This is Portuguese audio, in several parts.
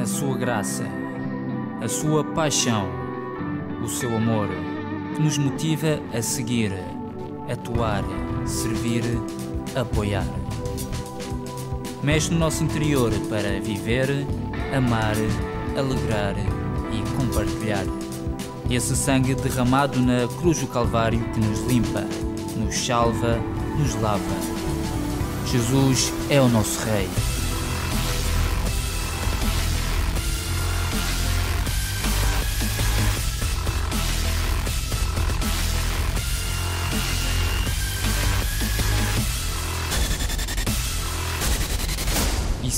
a sua graça, a sua paixão, o seu amor, que nos motiva a seguir, atuar, servir, apoiar. Mexe no nosso interior para viver, amar, alegrar e compartilhar. Esse sangue derramado na cruz do Calvário que nos limpa, nos salva, nos lava. Jesus é o nosso Rei.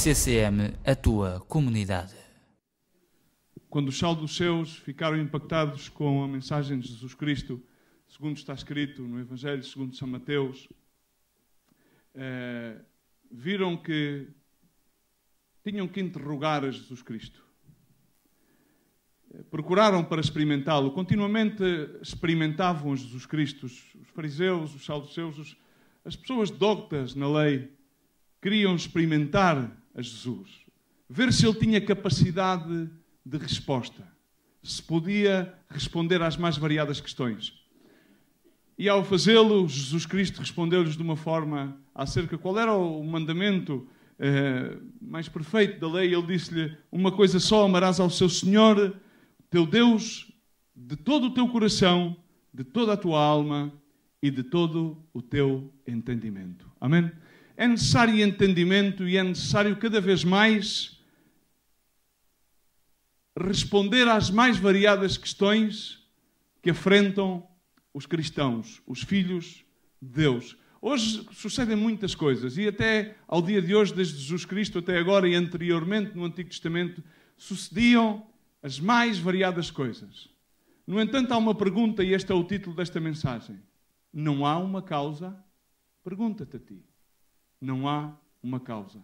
CCM, a tua comunidade. Quando os saldos seus ficaram impactados com a mensagem de Jesus Cristo, segundo está escrito no Evangelho segundo São Mateus, eh, viram que tinham que interrogar a Jesus Cristo. Eh, procuraram para experimentá-lo, continuamente experimentavam Jesus Cristo, os fariseus, os saduceus, as pessoas doctas na lei, queriam experimentar a Jesus, ver se ele tinha capacidade de resposta, se podia responder às mais variadas questões. E ao fazê-lo, Jesus Cristo respondeu-lhes de uma forma acerca qual era o mandamento eh, mais perfeito da lei. Ele disse-lhe: Uma coisa só, amarás ao seu Senhor, teu Deus, de todo o teu coração, de toda a tua alma e de todo o teu entendimento. Amém? É necessário entendimento e é necessário cada vez mais responder às mais variadas questões que afrentam os cristãos, os filhos de Deus. Hoje sucedem muitas coisas e até ao dia de hoje, desde Jesus Cristo até agora e anteriormente no Antigo Testamento, sucediam as mais variadas coisas. No entanto, há uma pergunta e este é o título desta mensagem. Não há uma causa? Pergunta-te a ti não há uma causa.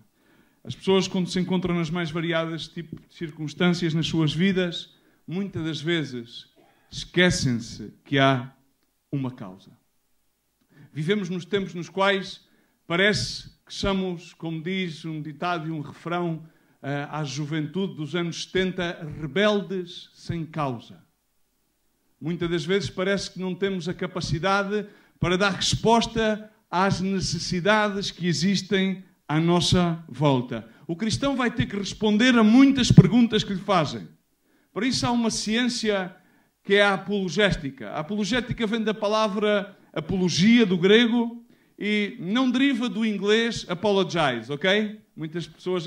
As pessoas, quando se encontram nas mais variadas tipos de circunstâncias nas suas vidas, muitas das vezes esquecem-se que há uma causa. Vivemos nos tempos nos quais parece que somos, como diz um ditado e um refrão eh, à juventude dos anos 70, rebeldes sem causa. Muitas das vezes parece que não temos a capacidade para dar resposta às necessidades que existem à nossa volta. O cristão vai ter que responder a muitas perguntas que lhe fazem. Por isso há uma ciência que é a apologética. A apologética vem da palavra apologia do grego e não deriva do inglês apologize, ok? Muitas pessoas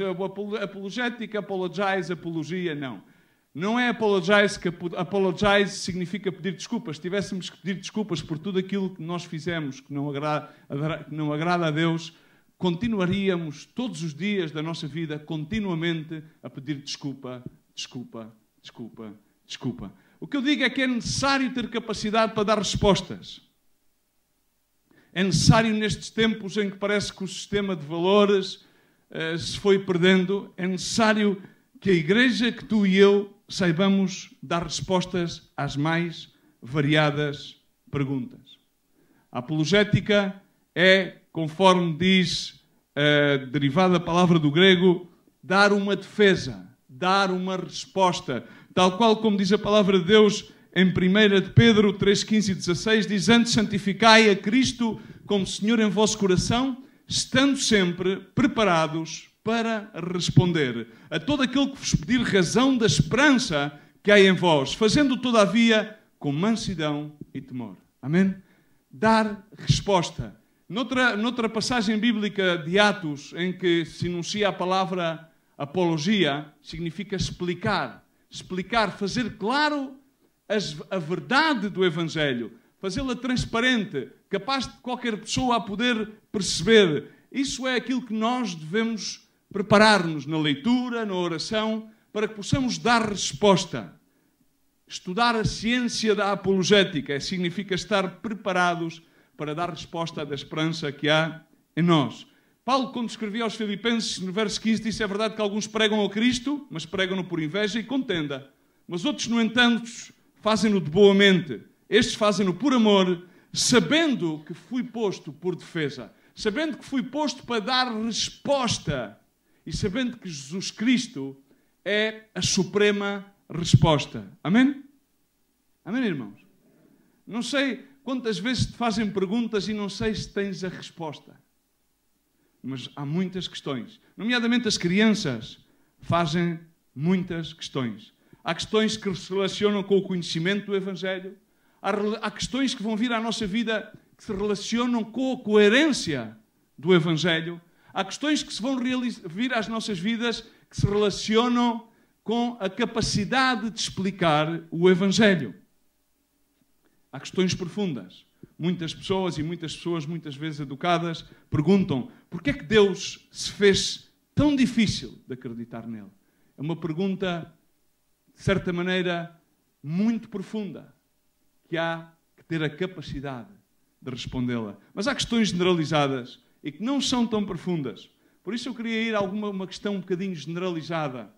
apologética, apologize, apologia, não. Não é apologize, que apologize significa pedir desculpas. Se tivéssemos que pedir desculpas por tudo aquilo que nós fizemos que não agrada, que não agrada a Deus, continuaríamos todos os dias da nossa vida continuamente a pedir desculpa, desculpa, desculpa, desculpa. O que eu digo é que é necessário ter capacidade para dar respostas. É necessário nestes tempos em que parece que o sistema de valores uh, se foi perdendo, é necessário que a igreja que tu e eu saibamos dar respostas às mais variadas perguntas. A apologética é, conforme diz a derivada palavra do grego, dar uma defesa, dar uma resposta, tal qual como diz a palavra de Deus em 1 de Pedro 3, 15 e 16, diz: Antes santificai a Cristo como Senhor em vosso coração, estando sempre preparados para responder a todo aquele que vos pedir razão da esperança que há em vós, fazendo todavia com mansidão e temor. Amém? Dar resposta. Noutra, noutra passagem bíblica de Atos, em que se enuncia a palavra apologia, significa explicar. Explicar, fazer claro as, a verdade do Evangelho, fazê-la transparente, capaz de qualquer pessoa a poder perceber. Isso é aquilo que nós devemos preparar-nos na leitura, na oração, para que possamos dar resposta. Estudar a ciência da apologética significa estar preparados para dar resposta da esperança que há em nós. Paulo, quando escrevia aos Filipenses, no verso 15, disse: É verdade que alguns pregam ao Cristo, mas pregam-no por inveja e contenda. Mas outros, no entanto, fazem-no de boa mente. Estes fazem-no por amor, sabendo que fui posto por defesa, sabendo que fui posto para dar resposta e sabendo que Jesus Cristo é a suprema resposta. Amém? Amém, irmãos? Não sei quantas vezes te fazem perguntas e não sei se tens a resposta. Mas há muitas questões. Nomeadamente as crianças fazem muitas questões. Há questões que se relacionam com o conhecimento do Evangelho. Há, há questões que vão vir à nossa vida que se relacionam com a coerência do Evangelho. Há questões que se vão vir às nossas vidas que se relacionam com a capacidade de explicar o Evangelho. Há questões profundas. Muitas pessoas e muitas pessoas, muitas vezes educadas, perguntam por que é que Deus se fez tão difícil de acreditar nele? É uma pergunta, de certa maneira, muito profunda, que há que ter a capacidade de respondê-la. Mas há questões generalizadas e que não são tão profundas. Por isso eu queria ir a alguma uma questão um bocadinho generalizada.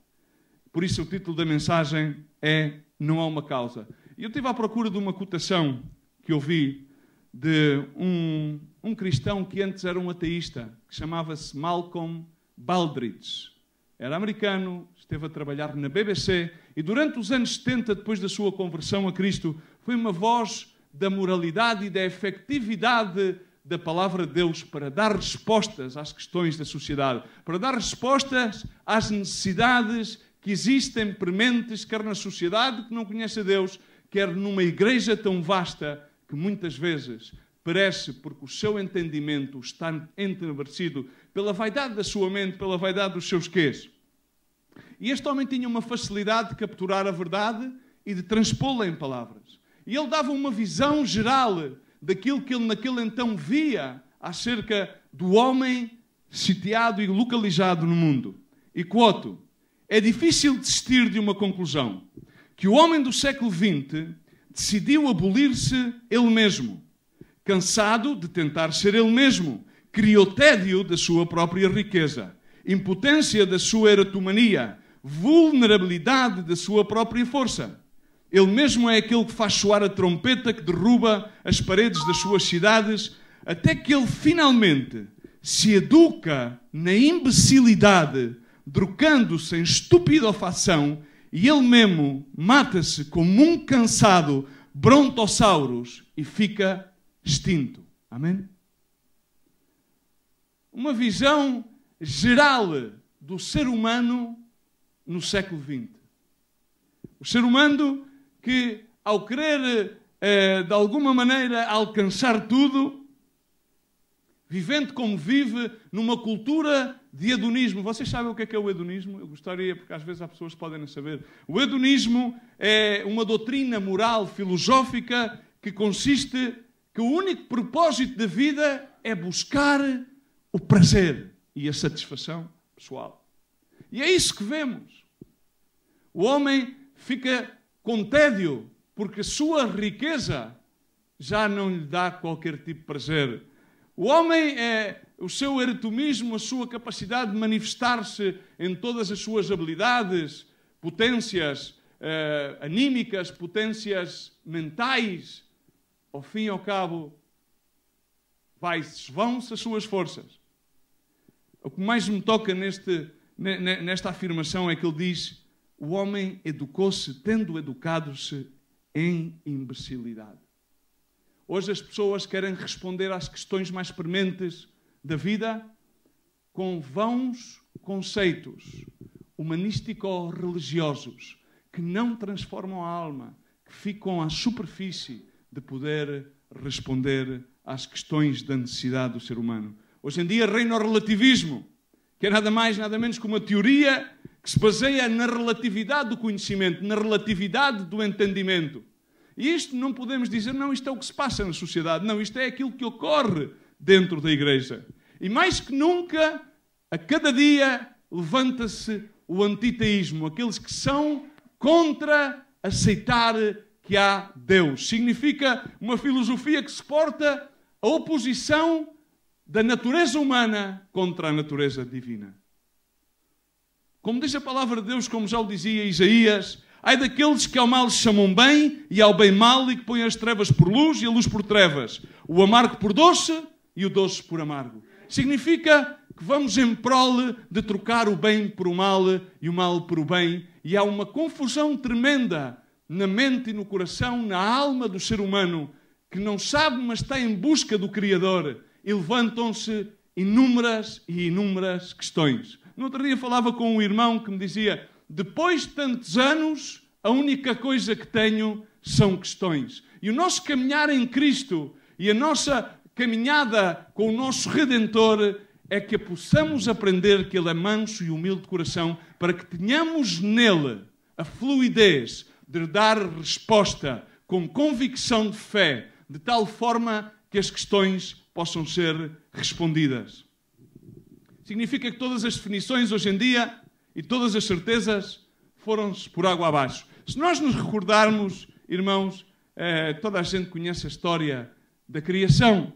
Por isso o título da mensagem é Não há uma causa. E eu estive à procura de uma cotação que eu vi de um, um cristão que antes era um ateísta, que chamava-se Malcolm Baldrige. Era americano, esteve a trabalhar na BBC e durante os anos 70, depois da sua conversão a Cristo, foi uma voz da moralidade e da efetividade da palavra de Deus para dar respostas às questões da sociedade, para dar respostas às necessidades que existem prementes, quer na sociedade que não conhece a Deus, quer numa igreja tão vasta que muitas vezes parece, porque o seu entendimento está entenebrecido pela vaidade da sua mente, pela vaidade dos seus quês. E este homem tinha uma facilidade de capturar a verdade e de transpô-la em palavras. E ele dava uma visão geral daquilo que ele naquele então via acerca do homem sitiado e localizado no mundo. E quoto: É difícil desistir de uma conclusão que o homem do século XX decidiu abolir-se ele mesmo, cansado de tentar ser ele mesmo, criou tédio da sua própria riqueza, impotência da sua eratomania, vulnerabilidade da sua própria força. Ele mesmo é aquele que faz soar a trompeta que derruba as paredes das suas cidades, até que ele finalmente se educa na imbecilidade, trocando-se em estupidofação e ele mesmo mata-se como um cansado brontossauros e fica extinto. Amém? Uma visão geral do ser humano no século XX. O ser humano que, ao querer, eh, de alguma maneira, alcançar tudo, vivendo como vive numa cultura de hedonismo. Vocês sabem o que é, que é o hedonismo? Eu gostaria, porque às vezes há pessoas que podem não saber. O hedonismo é uma doutrina moral, filosófica, que consiste que o único propósito da vida é buscar o prazer e a satisfação pessoal. E é isso que vemos. O homem fica com tédio porque sua riqueza já não lhe dá qualquer tipo de prazer o homem é o seu eretomismo, a sua capacidade de manifestar-se em todas as suas habilidades, potências eh, anímicas, potências mentais, ao fim e ao cabo, vão-se as suas forças. O que mais me toca neste, nesta afirmação é que ele diz: o homem educou-se tendo educado-se em imbecilidade. Hoje as pessoas querem responder às questões mais prementes da vida com vãos conceitos humanístico-religiosos que não transformam a alma, que ficam à superfície de poder responder às questões da necessidade do ser humano. Hoje em dia reina o relativismo, que é nada mais, nada menos que uma teoria que se baseia na relatividade do conhecimento, na relatividade do entendimento. E isto não podemos dizer, não, isto é o que se passa na sociedade. Não, isto é aquilo que ocorre dentro da igreja. E mais que nunca, a cada dia, levanta-se o antiteísmo, aqueles que são contra aceitar que há Deus. Significa uma filosofia que suporta a oposição da natureza humana contra a natureza divina. Como diz a palavra de Deus, como já o dizia Isaías, Ai daqueles que ao mal chamam bem e ao bem mal e que põem as trevas por luz e a luz por trevas, o amargo por doce e o doce por amargo. Significa que vamos em prol de trocar o bem por o mal e o mal por o bem, e há uma confusão tremenda na mente e no coração, na alma do ser humano, que não sabe, mas está em busca do Criador, e levantam-se inúmeras e inúmeras questões. No outro dia falava com um irmão que me dizia: depois de tantos anos, a única coisa que tenho são questões. E o nosso caminhar em Cristo e a nossa caminhada com o nosso Redentor é que possamos aprender que Ele é manso e humilde de coração, para que tenhamos nele a fluidez de dar resposta com convicção de fé, de tal forma que as questões possam ser respondidas. Significa que todas as definições hoje em dia e todas as certezas foram-se por água abaixo. Se nós nos recordarmos, irmãos, eh, toda a gente conhece a história da criação.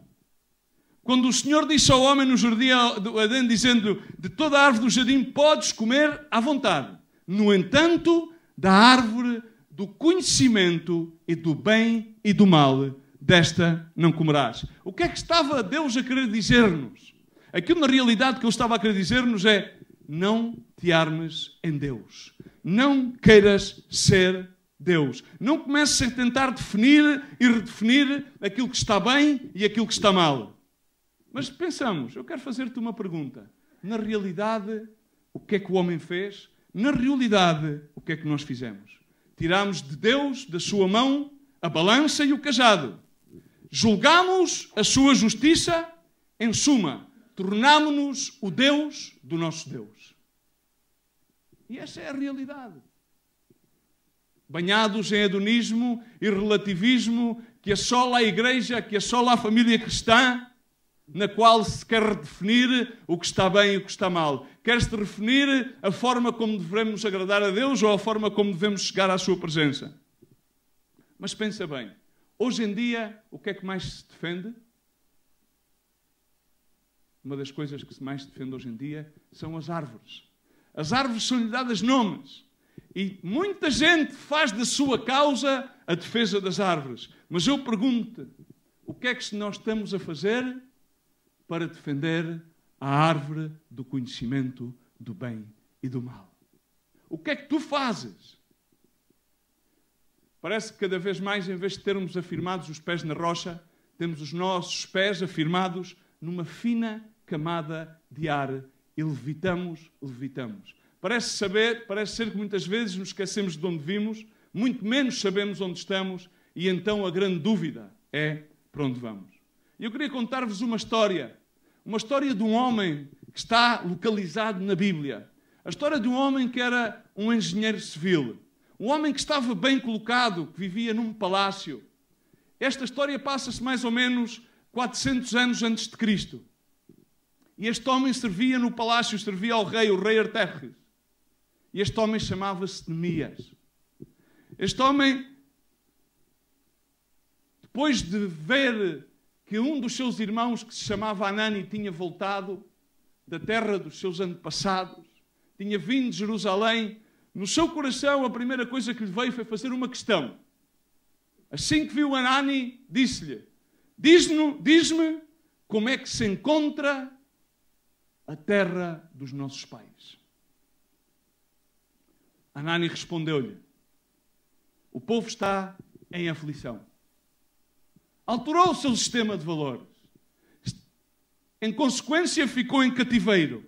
Quando o Senhor disse ao homem no jardim do Adão, dizendo: De toda a árvore do jardim podes comer à vontade. No entanto, da árvore do conhecimento e do bem e do mal, desta não comerás. O que é que estava Deus a querer dizer-nos? Aquilo, na realidade, que Ele estava a querer dizer-nos é: não te armes em Deus. Não queiras ser Deus. Não comeces a tentar definir e redefinir aquilo que está bem e aquilo que está mal. Mas pensamos, eu quero fazer-te uma pergunta. Na realidade, o que é que o homem fez? Na realidade, o que é que nós fizemos? Tiramos de Deus, da sua mão, a balança e o cajado. Julgamos a sua justiça, em suma, tornámonos o Deus do nosso Deus. E essa é a realidade. Banhados em hedonismo e relativismo que assola a igreja, que assola a família cristã, na qual se quer redefinir o que está bem e o que está mal. Quer-se definir a forma como devemos agradar a Deus ou a forma como devemos chegar à Sua presença. Mas pensa bem, hoje em dia, o que é que mais se defende? Uma das coisas que mais se defende hoje em dia são as árvores. As árvores são-lhe dadas nomes. E muita gente faz da sua causa a defesa das árvores. Mas eu pergunto: o que é que nós estamos a fazer para defender a árvore do conhecimento do bem e do mal. O que é que tu fazes? Parece que cada vez mais, em vez de termos afirmados os pés na rocha, temos os nossos pés afirmados numa fina camada de ar e levitamos, levitamos. Parece saber, parece ser que muitas vezes nos esquecemos de onde vimos, muito menos sabemos onde estamos e então a grande dúvida é para onde vamos. Eu queria contar-vos uma história uma história de um homem que está localizado na Bíblia. A história de um homem que era um engenheiro civil. Um homem que estava bem colocado, que vivia num palácio. Esta história passa-se mais ou menos 400 anos antes de Cristo. E este homem servia no palácio, servia ao rei, o rei Arterres. E este homem chamava-se Neemias. Este homem, depois de ver que um dos seus irmãos, que se chamava Anani, tinha voltado da terra dos seus antepassados, tinha vindo de Jerusalém. No seu coração, a primeira coisa que lhe veio foi fazer uma questão. Assim que viu Anani, disse-lhe: Diz-me diz como é que se encontra a terra dos nossos pais. Anani respondeu-lhe: O povo está em aflição alterou o seu sistema de valores. Em consequência, ficou em cativeiro.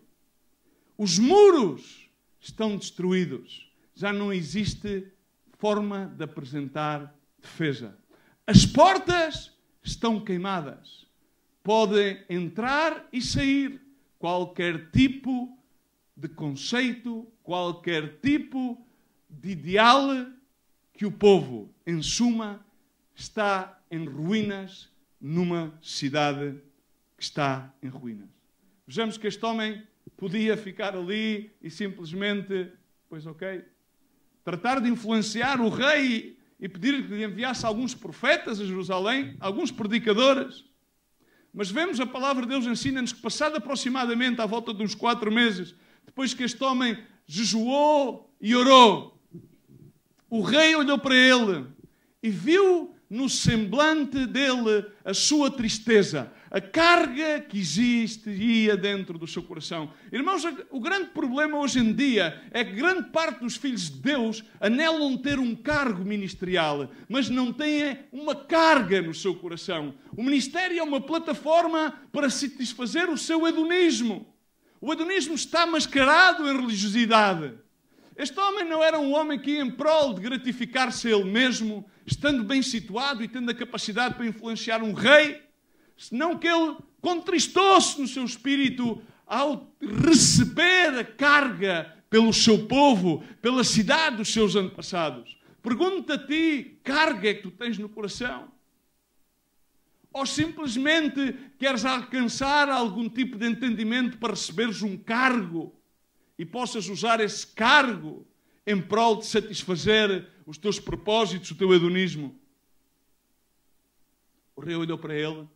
Os muros estão destruídos. Já não existe forma de apresentar defesa. As portas estão queimadas. Podem entrar e sair qualquer tipo de conceito, qualquer tipo de ideal que o povo, em suma, está em ruínas numa cidade que está em ruínas. Vejamos que este homem podia ficar ali e simplesmente, pois ok, tratar de influenciar o rei e pedir que lhe enviasse alguns profetas a Jerusalém, alguns predicadores. Mas vemos a palavra de Deus ensina-nos que, passado aproximadamente à volta de uns quatro meses, depois que este homem jejuou e orou, o rei olhou para ele e viu no semblante dele a sua tristeza, a carga que existia dentro do seu coração. Irmãos, o grande problema hoje em dia é que grande parte dos filhos de Deus anelam ter um cargo ministerial, mas não têm uma carga no seu coração. O ministério é uma plataforma para satisfazer o seu hedonismo. O hedonismo está mascarado em religiosidade. Este homem não era um homem que ia em prol de gratificar-se ele mesmo, estando bem situado e tendo a capacidade para influenciar um rei, senão que ele contristou-se no seu espírito ao receber a carga pelo seu povo, pela cidade dos seus antepassados. Pergunta a ti, carga é que tu tens no coração? Ou simplesmente queres alcançar algum tipo de entendimento para receberes um cargo e possas usar esse cargo em prol de satisfazer os teus propósitos, o teu hedonismo? O rei olhou para ele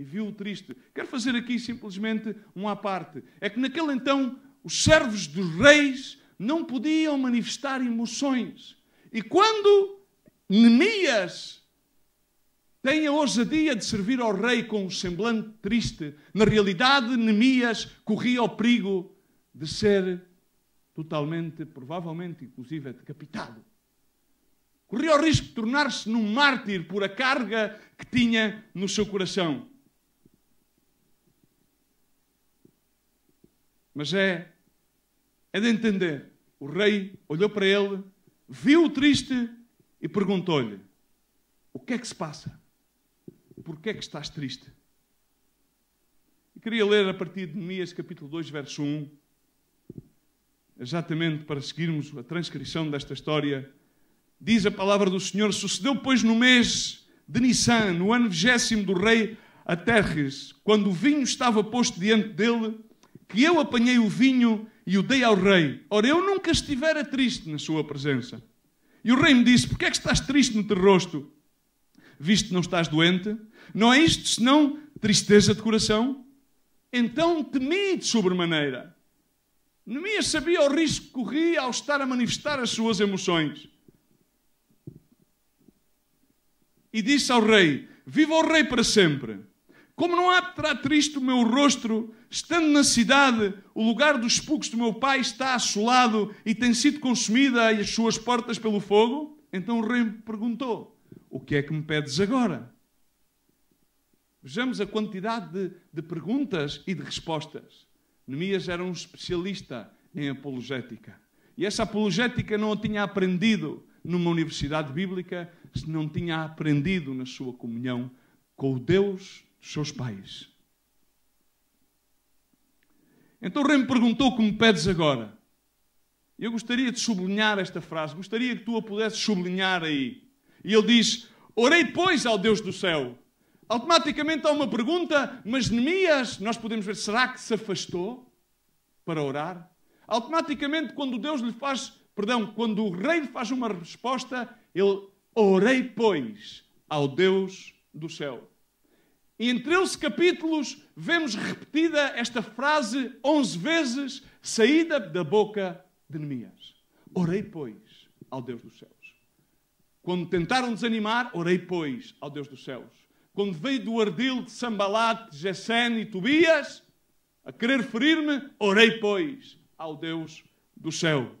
e viu-o triste. Quero fazer aqui simplesmente uma parte. É que naquele então os servos dos reis não podiam manifestar emoções. E quando Neemias tem a ousadia de servir ao rei com um semblante triste, na realidade Neemias corria o perigo de ser totalmente, provavelmente, inclusive, decapitado corria o risco de tornar-se num mártir por a carga que tinha no seu coração. Mas é, é de entender. O rei olhou para ele, viu-o triste e perguntou-lhe: O que é que se passa? Por que é que estás triste? E queria ler a partir de Neemias capítulo 2, verso 1, exatamente para seguirmos a transcrição desta história Diz a palavra do Senhor: Sucedeu, pois, no mês de Nissan, no ano vigésimo do rei Aterres, quando o vinho estava posto diante dele, que eu apanhei o vinho e o dei ao rei. Ora, eu nunca estivera triste na sua presença. E o rei me disse: Por que é que estás triste no teu rosto? Visto que não estás doente? Não é isto senão tristeza de coração? Então temi de sobremaneira. Neemias sabia o risco que corria ao estar a manifestar as suas emoções. e disse ao rei: Viva o rei para sempre. Como não há terá triste o meu rosto, estando na cidade, o lugar dos sepulcros do meu pai está assolado e tem sido consumida as suas portas pelo fogo? Então o rei perguntou: O que é que me pedes agora? Vejamos a quantidade de, de perguntas e de respostas. Neemias era um especialista em apologética. E essa apologética não a tinha aprendido numa universidade bíblica se não tinha aprendido na sua comunhão com o Deus seus pais. Então o rei me perguntou o que me pedes agora. Eu gostaria de sublinhar esta frase, gostaria que tu a pudesses sublinhar aí. E ele diz: Orei, pois, ao Deus do céu. Automaticamente há uma pergunta, mas Neemias, nós podemos ver, será que se afastou para orar? Automaticamente, quando Deus lhe faz perdão, quando o rei lhe faz uma resposta, ele orei, pois, ao Deus do céu. E em 13 capítulos vemos repetida esta frase 11 vezes, saída da boca de Neemias. Orei, pois, ao Deus dos céus. Quando tentaram desanimar, orei, pois, ao Deus dos céus. Quando veio do ardil de Sambalat, Gesem e Tobias, a querer ferir-me, orei, pois, ao Deus do céu.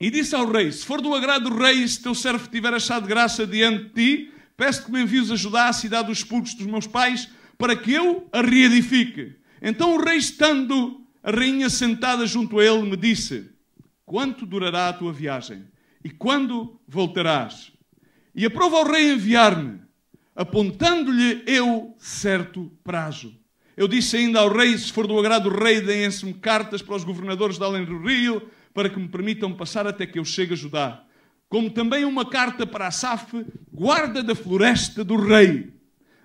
E disse ao rei: Se for do agrado do rei, se teu servo tiver achado graça diante de ti, peço que me envies ajudar a cidade dos sepulcros dos meus pais, para que eu a reedifique. Então o rei, estando a rainha sentada junto a ele, me disse: Quanto durará a tua viagem? E quando voltarás? E aprova o rei enviar-me, apontando-lhe eu certo prazo. Eu disse ainda ao rei: Se for do agrado do rei, deem-se-me cartas para os governadores de além do rio para que me permitam passar até que eu chegue a Judá. Como também uma carta para Asaf, guarda da floresta do rei,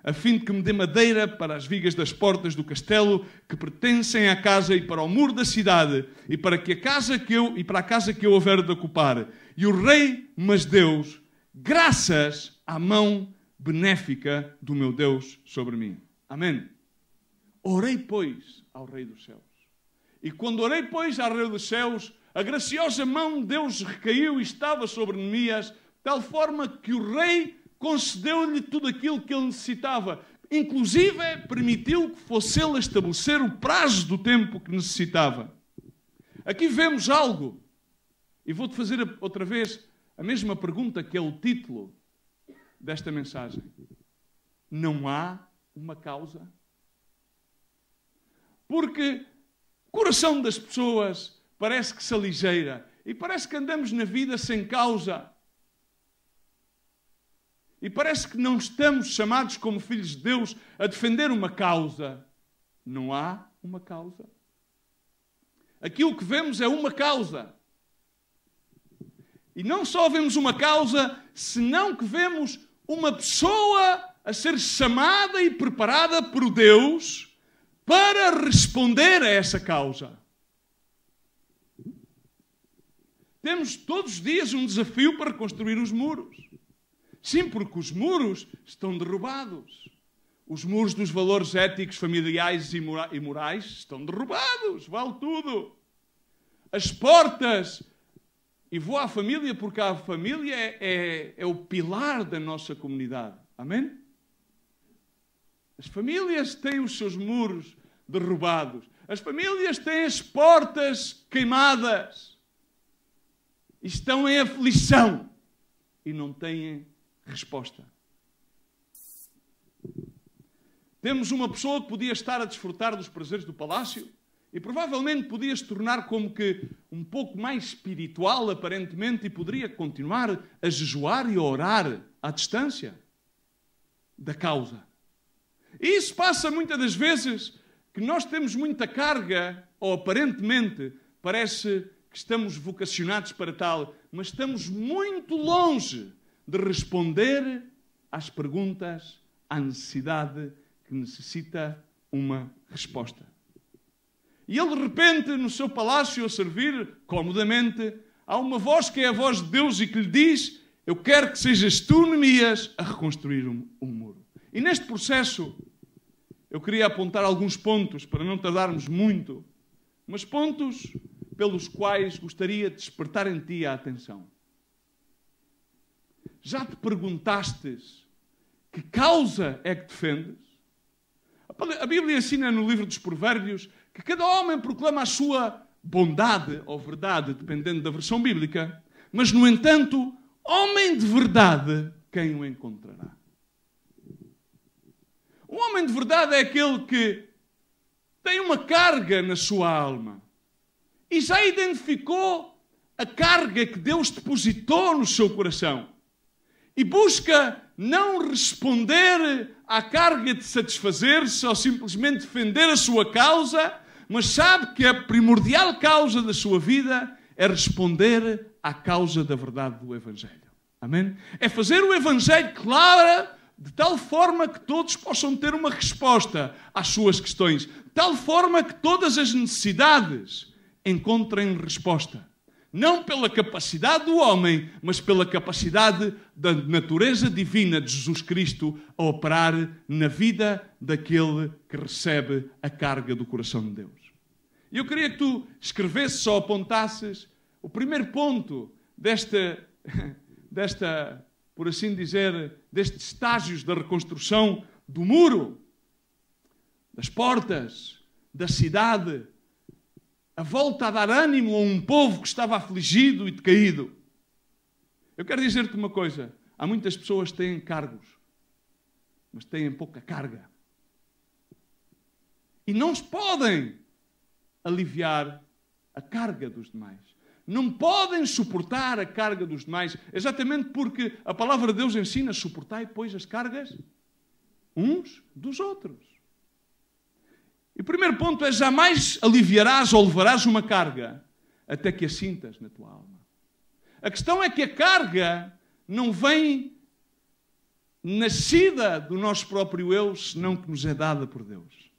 a fim de que me dê madeira para as vigas das portas do castelo que pertencem à casa e para o muro da cidade, e para que a casa que eu e para a casa que eu houver de ocupar. E o rei, mas Deus, graças à mão benéfica do meu Deus sobre mim. Amém. Orei, pois, ao Rei dos céus. E quando orei, pois, ao Rei dos céus, a graciosa mão de Deus recaiu e estava sobre Neemias tal forma que o rei concedeu-lhe tudo aquilo que ele necessitava. Inclusive, permitiu que fosse ele estabelecer o prazo do tempo que necessitava. Aqui vemos algo, e vou-te fazer outra vez a mesma pergunta que é o título desta mensagem. Não há uma causa? Porque o coração das pessoas parece que se aligeira e parece que andamos na vida sem causa. E parece que não estamos chamados como filhos de Deus a defender uma causa. Não há uma causa. Aquilo que vemos é uma causa. E não só vemos uma causa, senão que vemos uma pessoa a ser chamada e preparada por Deus para responder a essa causa. Temos todos os dias um desafio para construir os muros. Sim, porque os muros estão derrubados. Os muros dos valores éticos, familiares e morais estão derrubados. Vale tudo. As portas. E vou à família porque a família é, é, é o pilar da nossa comunidade. Amém? As famílias têm os seus muros derrubados. As famílias têm as portas queimadas. Estão em aflição e não têm resposta. Temos uma pessoa que podia estar a desfrutar dos prazeres do palácio e provavelmente podia se tornar como que um pouco mais espiritual, aparentemente, e poderia continuar a jejuar e a orar à distância da causa. E isso passa muitas das vezes que nós temos muita carga, ou aparentemente parece que estamos vocacionados para tal, mas estamos muito longe de responder às perguntas, à necessidade que necessita uma resposta. E ele, de repente, no seu palácio, a servir comodamente, há uma voz que é a voz de Deus e que lhe diz: Eu quero que sejas tu, Neemias, a reconstruir um, um muro. E neste processo, eu queria apontar alguns pontos, para não tardarmos muito, mas pontos pelos quais gostaria de despertar em ti a atenção. Já te perguntastes que causa é que defendes? A Bíblia ensina no livro dos Provérbios que cada homem proclama a sua bondade ou verdade, dependendo da versão bíblica, mas, no entanto, homem de verdade, quem o encontrará? Um homem de verdade é aquele que tem uma carga na sua alma e já identificou a carga que Deus depositou no seu coração e busca não responder à carga de satisfazer-se ou simplesmente defender a sua causa, mas sabe que a primordial causa da sua vida é responder à causa da verdade do Evangelho. Amém? É fazer o Evangelho claro, de tal forma que todos possam ter uma resposta às suas questões, de tal forma que todas as necessidades encontrem resposta não pela capacidade do homem, mas pela capacidade da natureza divina de Jesus Cristo a operar na vida daquele que recebe a carga do coração de Deus. E eu queria que tu escrevesses ou apontasses o primeiro ponto desta, desta, por assim dizer, destes estágios da reconstrução do muro, das portas, da cidade, volta a dar ânimo a um povo que estava afligido e decaído. Eu quero dizer-te uma coisa: há muitas pessoas que têm cargos, mas têm pouca carga. E não podem aliviar a carga dos demais. Não podem suportar a carga dos demais, exatamente porque a palavra de Deus ensina: suportar pois, as cargas uns dos outros. E o primeiro ponto é: jamais aliviarás ou levarás uma carga até que a sintas na tua alma. A questão é que a carga não vem nascida do nosso próprio eu, senão que nos é dada por Deus.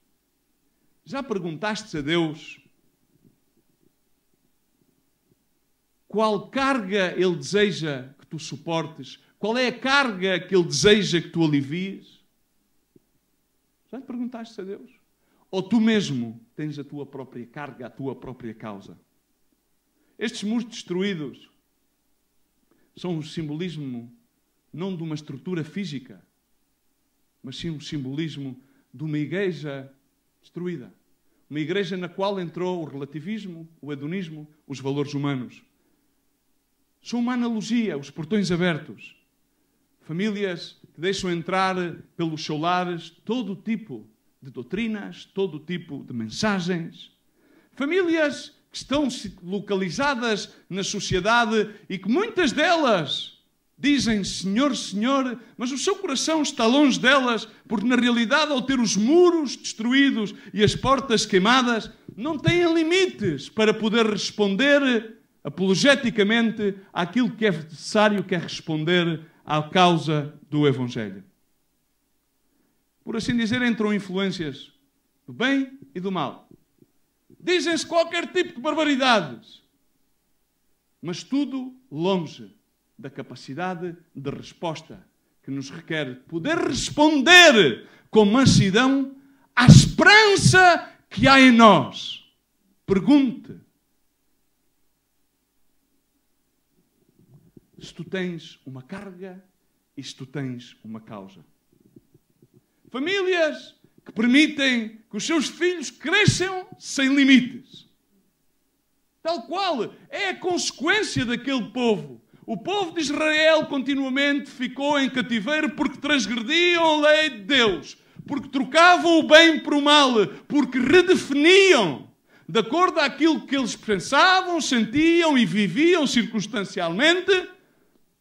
Já perguntaste a Deus qual carga Ele deseja que tu suportes? Qual é a carga que Ele deseja que tu alivies? Já te perguntaste a Deus? Ou tu mesmo tens a tua própria carga, a tua própria causa? Estes muros destruídos são um simbolismo não de uma estrutura física, mas sim um simbolismo de uma igreja destruída. Uma igreja na qual entrou o relativismo, o hedonismo, os valores humanos. São uma analogia, os portões abertos. Famílias que deixam entrar pelos seus lares todo tipo de doutrinas, todo tipo de mensagens. Famílias que estão localizadas na sociedade e que muitas delas dizem Senhor, Senhor, mas o seu coração está longe delas, porque na realidade, ao ter os muros destruídos e as portas queimadas, não têm limites para poder responder apologeticamente àquilo que é necessário, que é responder à causa do Evangelho. Por assim dizer, entram influências do bem e do mal. Dizem-se qualquer tipo de barbaridades, mas tudo longe da capacidade de resposta que nos requer poder responder com mansidão à esperança que há em nós. Pergunte. Se tu tens uma carga e se tu tens uma causa. Famílias que permitem que os seus filhos cresçam sem limites. Tal qual é a consequência daquele povo o povo de Israel continuamente ficou em cativeiro porque transgrediam a lei de Deus, porque trocavam o bem por o mal, porque redefiniam de acordo àquilo que eles pensavam, sentiam e viviam circunstancialmente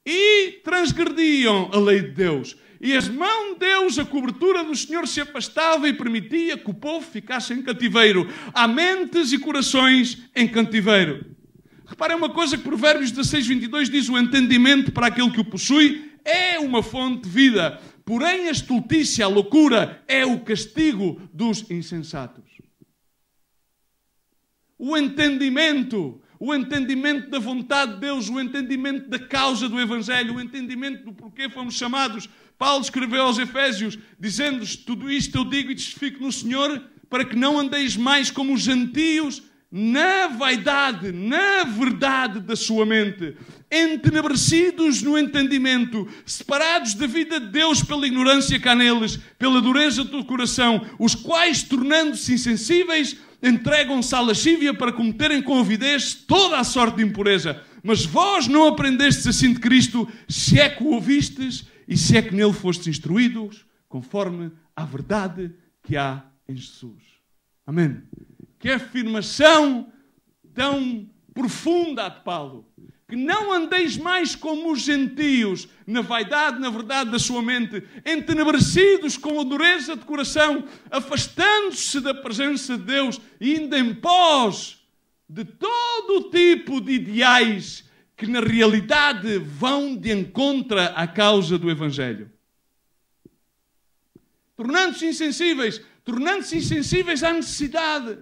e transgrediam a lei de Deus. E as mãos de Deus, a cobertura do Senhor se afastava e permitia que o povo ficasse em cativeiro. Há mentes e corações em cativeiro. Reparem uma coisa que Provérbios 16, 22 diz: o entendimento para aquele que o possui é uma fonte de vida. Porém, a estultícia, a loucura, é o castigo dos insensatos. O entendimento, o entendimento da vontade de Deus, o entendimento da causa do Evangelho, o entendimento do porquê fomos chamados. Paulo escreveu aos Efésios, dizendo-lhes: Tudo isto eu digo e testifico no Senhor, para que não andeis mais como os gentios na vaidade, na verdade da sua mente, entenebrecidos no entendimento, separados da vida de Deus pela ignorância que há neles, pela dureza do coração, os quais, tornando-se insensíveis, entregam-se à lascívia para cometerem com avidez toda a sorte de impureza. Mas vós não aprendestes assim de Cristo, se é que o ouvistes e se é que nele fostes instruídos, conforme a verdade que há em Jesus. Amém que afirmação tão profunda de Paulo. Que não andeis mais como os gentios, na vaidade, na verdade da sua mente, entenebrecidos com a dureza de coração, afastando-se da presença de Deus e indo em pós de todo tipo de ideais que na realidade vão de encontro à causa do Evangelho. Tornando-se insensíveis, tornando-se insensíveis à necessidade.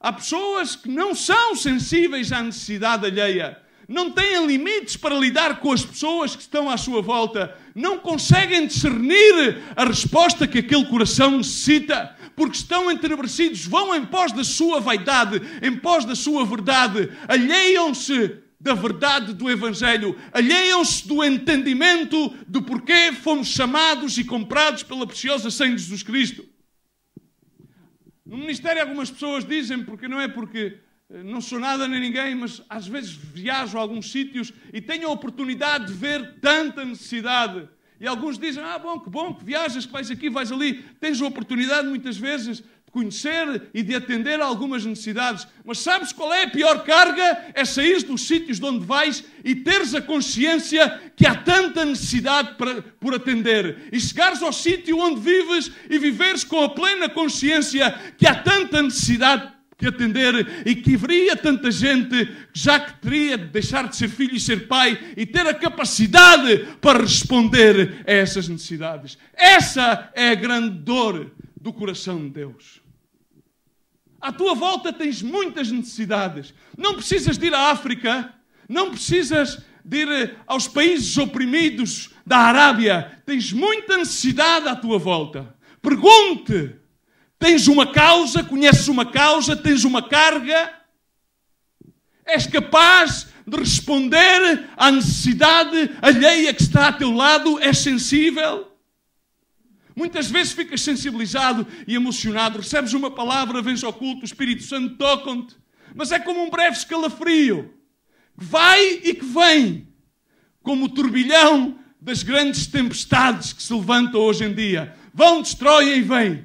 Há pessoas que não são sensíveis à necessidade alheia, não têm limites para lidar com as pessoas que estão à sua volta, não conseguem discernir a resposta que aquele coração necessita, porque estão entenebrecidos, vão em pós da sua vaidade, em pós da sua verdade, alheiam-se da verdade do Evangelho, alheiam-se do entendimento do porquê fomos chamados e comprados pela preciosa sangue de Jesus Cristo. No ministério, algumas pessoas dizem, porque não é porque eh, não sou nada nem ninguém, mas às vezes viajo a alguns sítios e tenho a oportunidade de ver tanta necessidade. E alguns dizem: Ah, bom, que bom que viajas, que vais aqui, vais ali. Tens a oportunidade muitas vezes conhecer e de atender a algumas necessidades. Mas sabes qual é a pior carga? É sair dos sítios de onde vais e teres a consciência que há tanta necessidade para, por atender. E chegares ao sítio onde vives e viveres com a plena consciência que há tanta necessidade que atender e que haveria tanta gente já que teria de deixar de ser filho e ser pai e ter a capacidade para responder a essas necessidades. Essa é a grande dor do coração de Deus. À tua volta tens muitas necessidades. Não precisas de ir à África, não precisas de ir eh, aos países oprimidos da Arábia. Tens muita necessidade à tua volta. Pergunte: tens uma causa, conheces uma causa, tens uma carga? És capaz de responder à necessidade alheia que está a teu lado? És sensível? Muitas vezes ficas sensibilizado e emocionado, recebes uma palavra, vens ao culto, o Espírito Santo toca-te, mas é como um breve escalafrio, que vai e que vem, como o turbilhão das grandes tempestades que se levantam hoje em dia. Vão, destroem e vêm.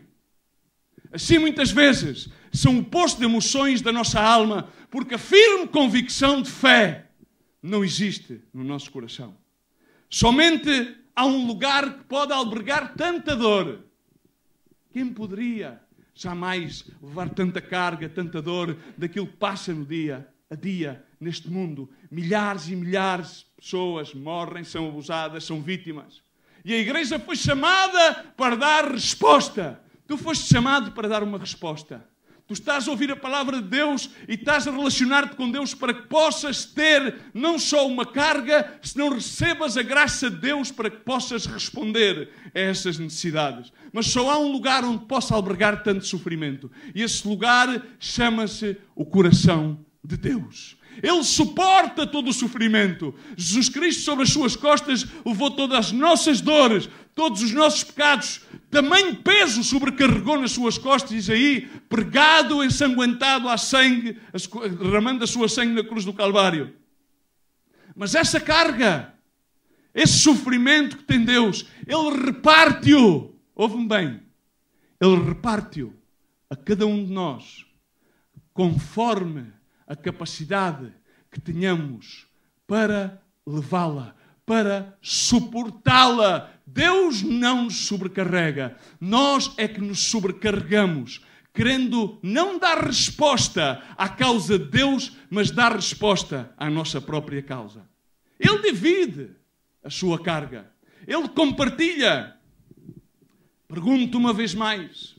Assim, muitas vezes, são o posto de emoções da nossa alma, porque a firme convicção de fé não existe no nosso coração. Somente há um lugar que pode albergar tanta dor. Quem poderia jamais levar tanta carga, tanta dor daquilo que passa no dia a dia neste mundo? Milhares e milhares de pessoas morrem, são abusadas, são vítimas. E a igreja foi chamada para dar resposta. Tu foste chamado para dar uma resposta. Tu estás a ouvir a palavra de Deus e estás a relacionar-te com Deus para que possas ter não só uma carga, senão recebas a graça de Deus para que possas responder a essas necessidades. Mas só há um lugar onde possa albergar tanto sofrimento. E esse lugar chama-se o coração de Deus. Ele suporta todo o sofrimento. Jesus Cristo, sobre as suas costas, levou todas as nossas dores, todos os nossos pecados. Tamanho peso sobrecarregou nas suas costas, diz aí, pregado, ensanguentado a sangue, derramando a sua sangue na cruz do Calvário. Mas essa carga, esse sofrimento que tem Deus, Ele reparte-o. Ouve-me bem. Ele reparte-o a cada um de nós, conforme a capacidade que tenhamos para levá-la, para suportá-la. Deus não nos sobrecarrega, nós é que nos sobrecarregamos, querendo não dar resposta à causa de Deus, mas dar resposta à nossa própria causa. Ele divide a sua carga, ele compartilha. Pergunto uma vez mais: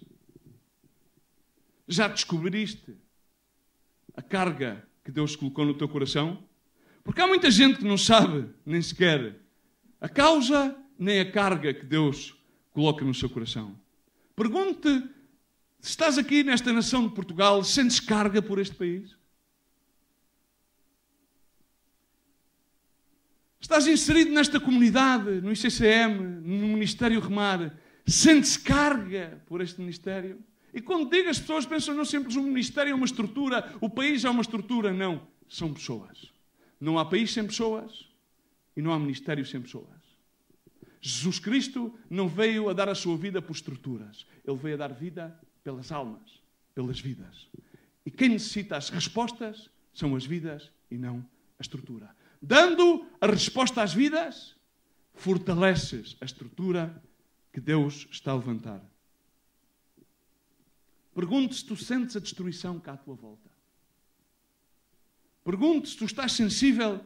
já descobriste a carga que Deus colocou no teu coração? Porque há muita gente que não sabe nem sequer a causa nem a carga que Deus coloca no seu coração. Pergunte se estás aqui nesta nação de Portugal, sentes carga por este país? Estás inserido nesta comunidade, no ICCM, no Ministério Remar, sentes carga por este ministério? E quando digo as pessoas pensam não simples um ministério é uma estrutura, o país é uma estrutura. Não, são pessoas. Não há país sem pessoas e não há ministério sem pessoas. Jesus Cristo não veio a dar a sua vida por estruturas. Ele veio a dar vida pelas almas, pelas vidas. E quem necessita as respostas são as vidas e não a estrutura. Dando a resposta às vidas, fortaleces a estrutura que Deus está a levantar. Pergunte se tu sentes a destruição cá à tua volta. Pergunte se tu estás sensível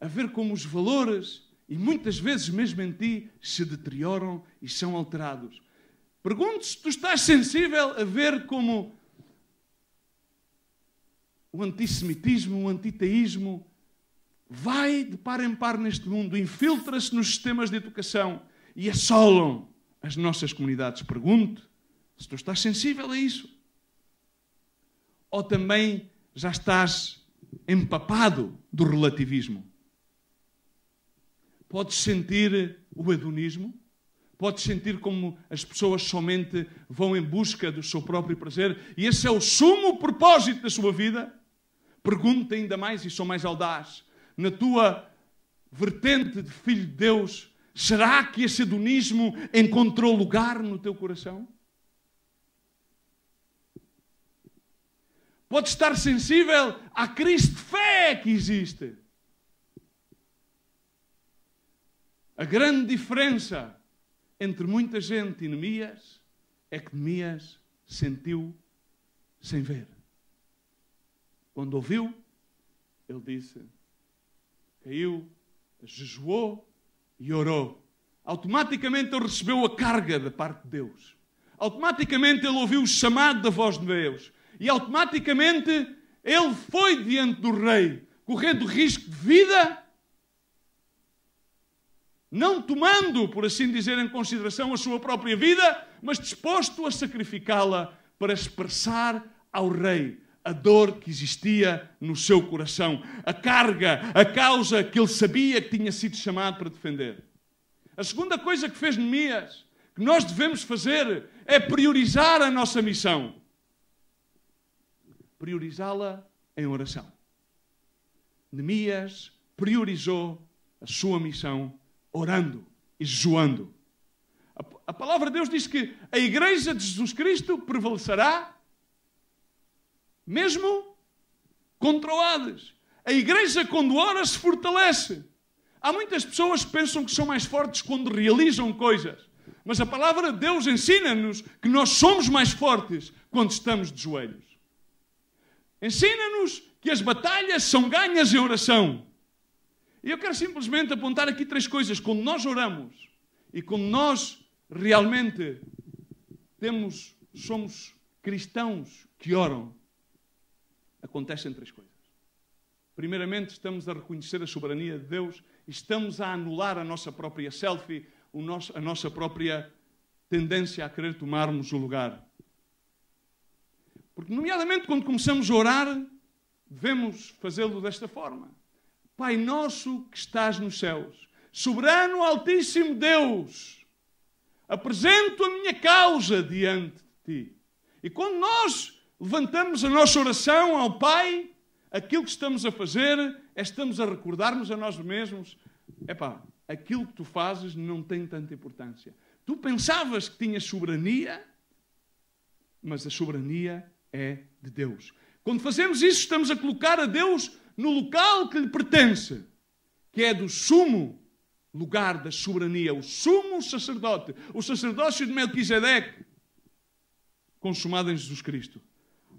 a ver como os valores, e muitas vezes mesmo em ti, se deterioram e são alterados. Pergunte se tu estás sensível a ver como o antissemitismo, o antiteísmo vai de par em par neste mundo, infiltra-se nos sistemas de educação e assolam as nossas comunidades. Pergunte se tu estás sensível a isso. Ou também já estás empapado do relativismo. Podes sentir o hedonismo, podes sentir como as pessoas somente vão em busca do seu próprio prazer e esse é o sumo propósito da sua vida. Pergunta ainda mais e sou mais audaz. Na tua vertente de filho de Deus, será que esse hedonismo encontrou lugar no teu coração? Pode estar sensível à crise de fé que existe. A grande diferença entre muita gente e Neemias é que Neemias sentiu sem ver. Quando ouviu, ele disse, caiu, jejuou e orou. Automaticamente ele recebeu a carga da parte de Deus. Automaticamente ele ouviu o chamado da voz de Deus e automaticamente ele foi diante do rei, correndo risco de vida, não tomando, por assim dizer, em consideração a sua própria vida, mas disposto a sacrificá-la para expressar ao rei a dor que existia no seu coração, a carga, a causa que ele sabia que tinha sido chamado para defender. A segunda coisa que fez Neemias, que nós devemos fazer, é priorizar a nossa missão. Priorizá-la em oração. Neemias priorizou a sua missão orando e jejuando. A palavra de Deus diz que a igreja de Jesus Cristo prevalecerá mesmo controladas. A igreja, quando ora, se fortalece. Há muitas pessoas que pensam que são mais fortes quando realizam coisas. Mas a palavra de Deus ensina-nos que nós somos mais fortes quando estamos de joelhos. Ensina-nos que as batalhas são ganhas em oração. E eu quero simplesmente apontar aqui três coisas. Quando nós oramos e quando nós realmente temos, somos cristãos que oram, acontecem três coisas. Primeiramente, estamos a reconhecer a soberania de Deus, estamos a anular a nossa própria selfie, a nossa própria tendência a querer tomarmos o lugar. Porque, nomeadamente, quando começamos a orar, devemos fazê-lo desta forma: Pai nosso que estás nos céus, soberano Altíssimo Deus, apresento a minha causa diante de ti. E quando nós levantamos a nossa oração ao Pai, aquilo que estamos a fazer é estamos a recordar-nos a nós mesmos: epá, aquilo que tu fazes não tem tanta importância. Tu pensavas que tinhas soberania, mas a soberania é de Deus. Quando fazemos isso, estamos a colocar a Deus no local que lhe pertence, que é do sumo lugar da soberania, o sumo sacerdote, o sacerdócio de Melquisedeque, consumado em Jesus Cristo.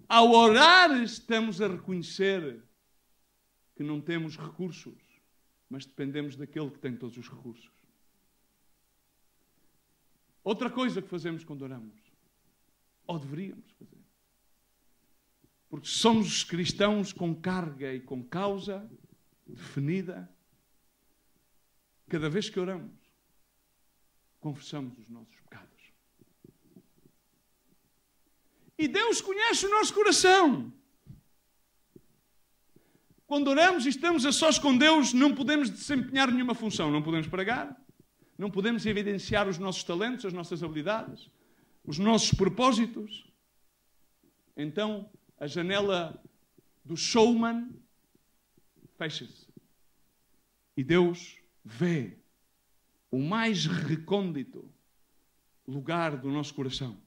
Ao orar, estamos a reconhecer que não temos recursos, mas dependemos daquele que tem todos os recursos. Outra coisa que fazemos quando oramos, ou deveríamos fazer, porque somos cristãos com carga e com causa definida, cada vez que oramos, confessamos os nossos pecados. E Deus conhece o nosso coração. Quando oramos e estamos a sós com Deus, não podemos desempenhar nenhuma função. Não podemos pregar, não podemos evidenciar os nossos talentos, as nossas habilidades, os nossos propósitos. Então, a janela do showman fecha-se. E Deus vê o mais recôndito lugar do nosso coração.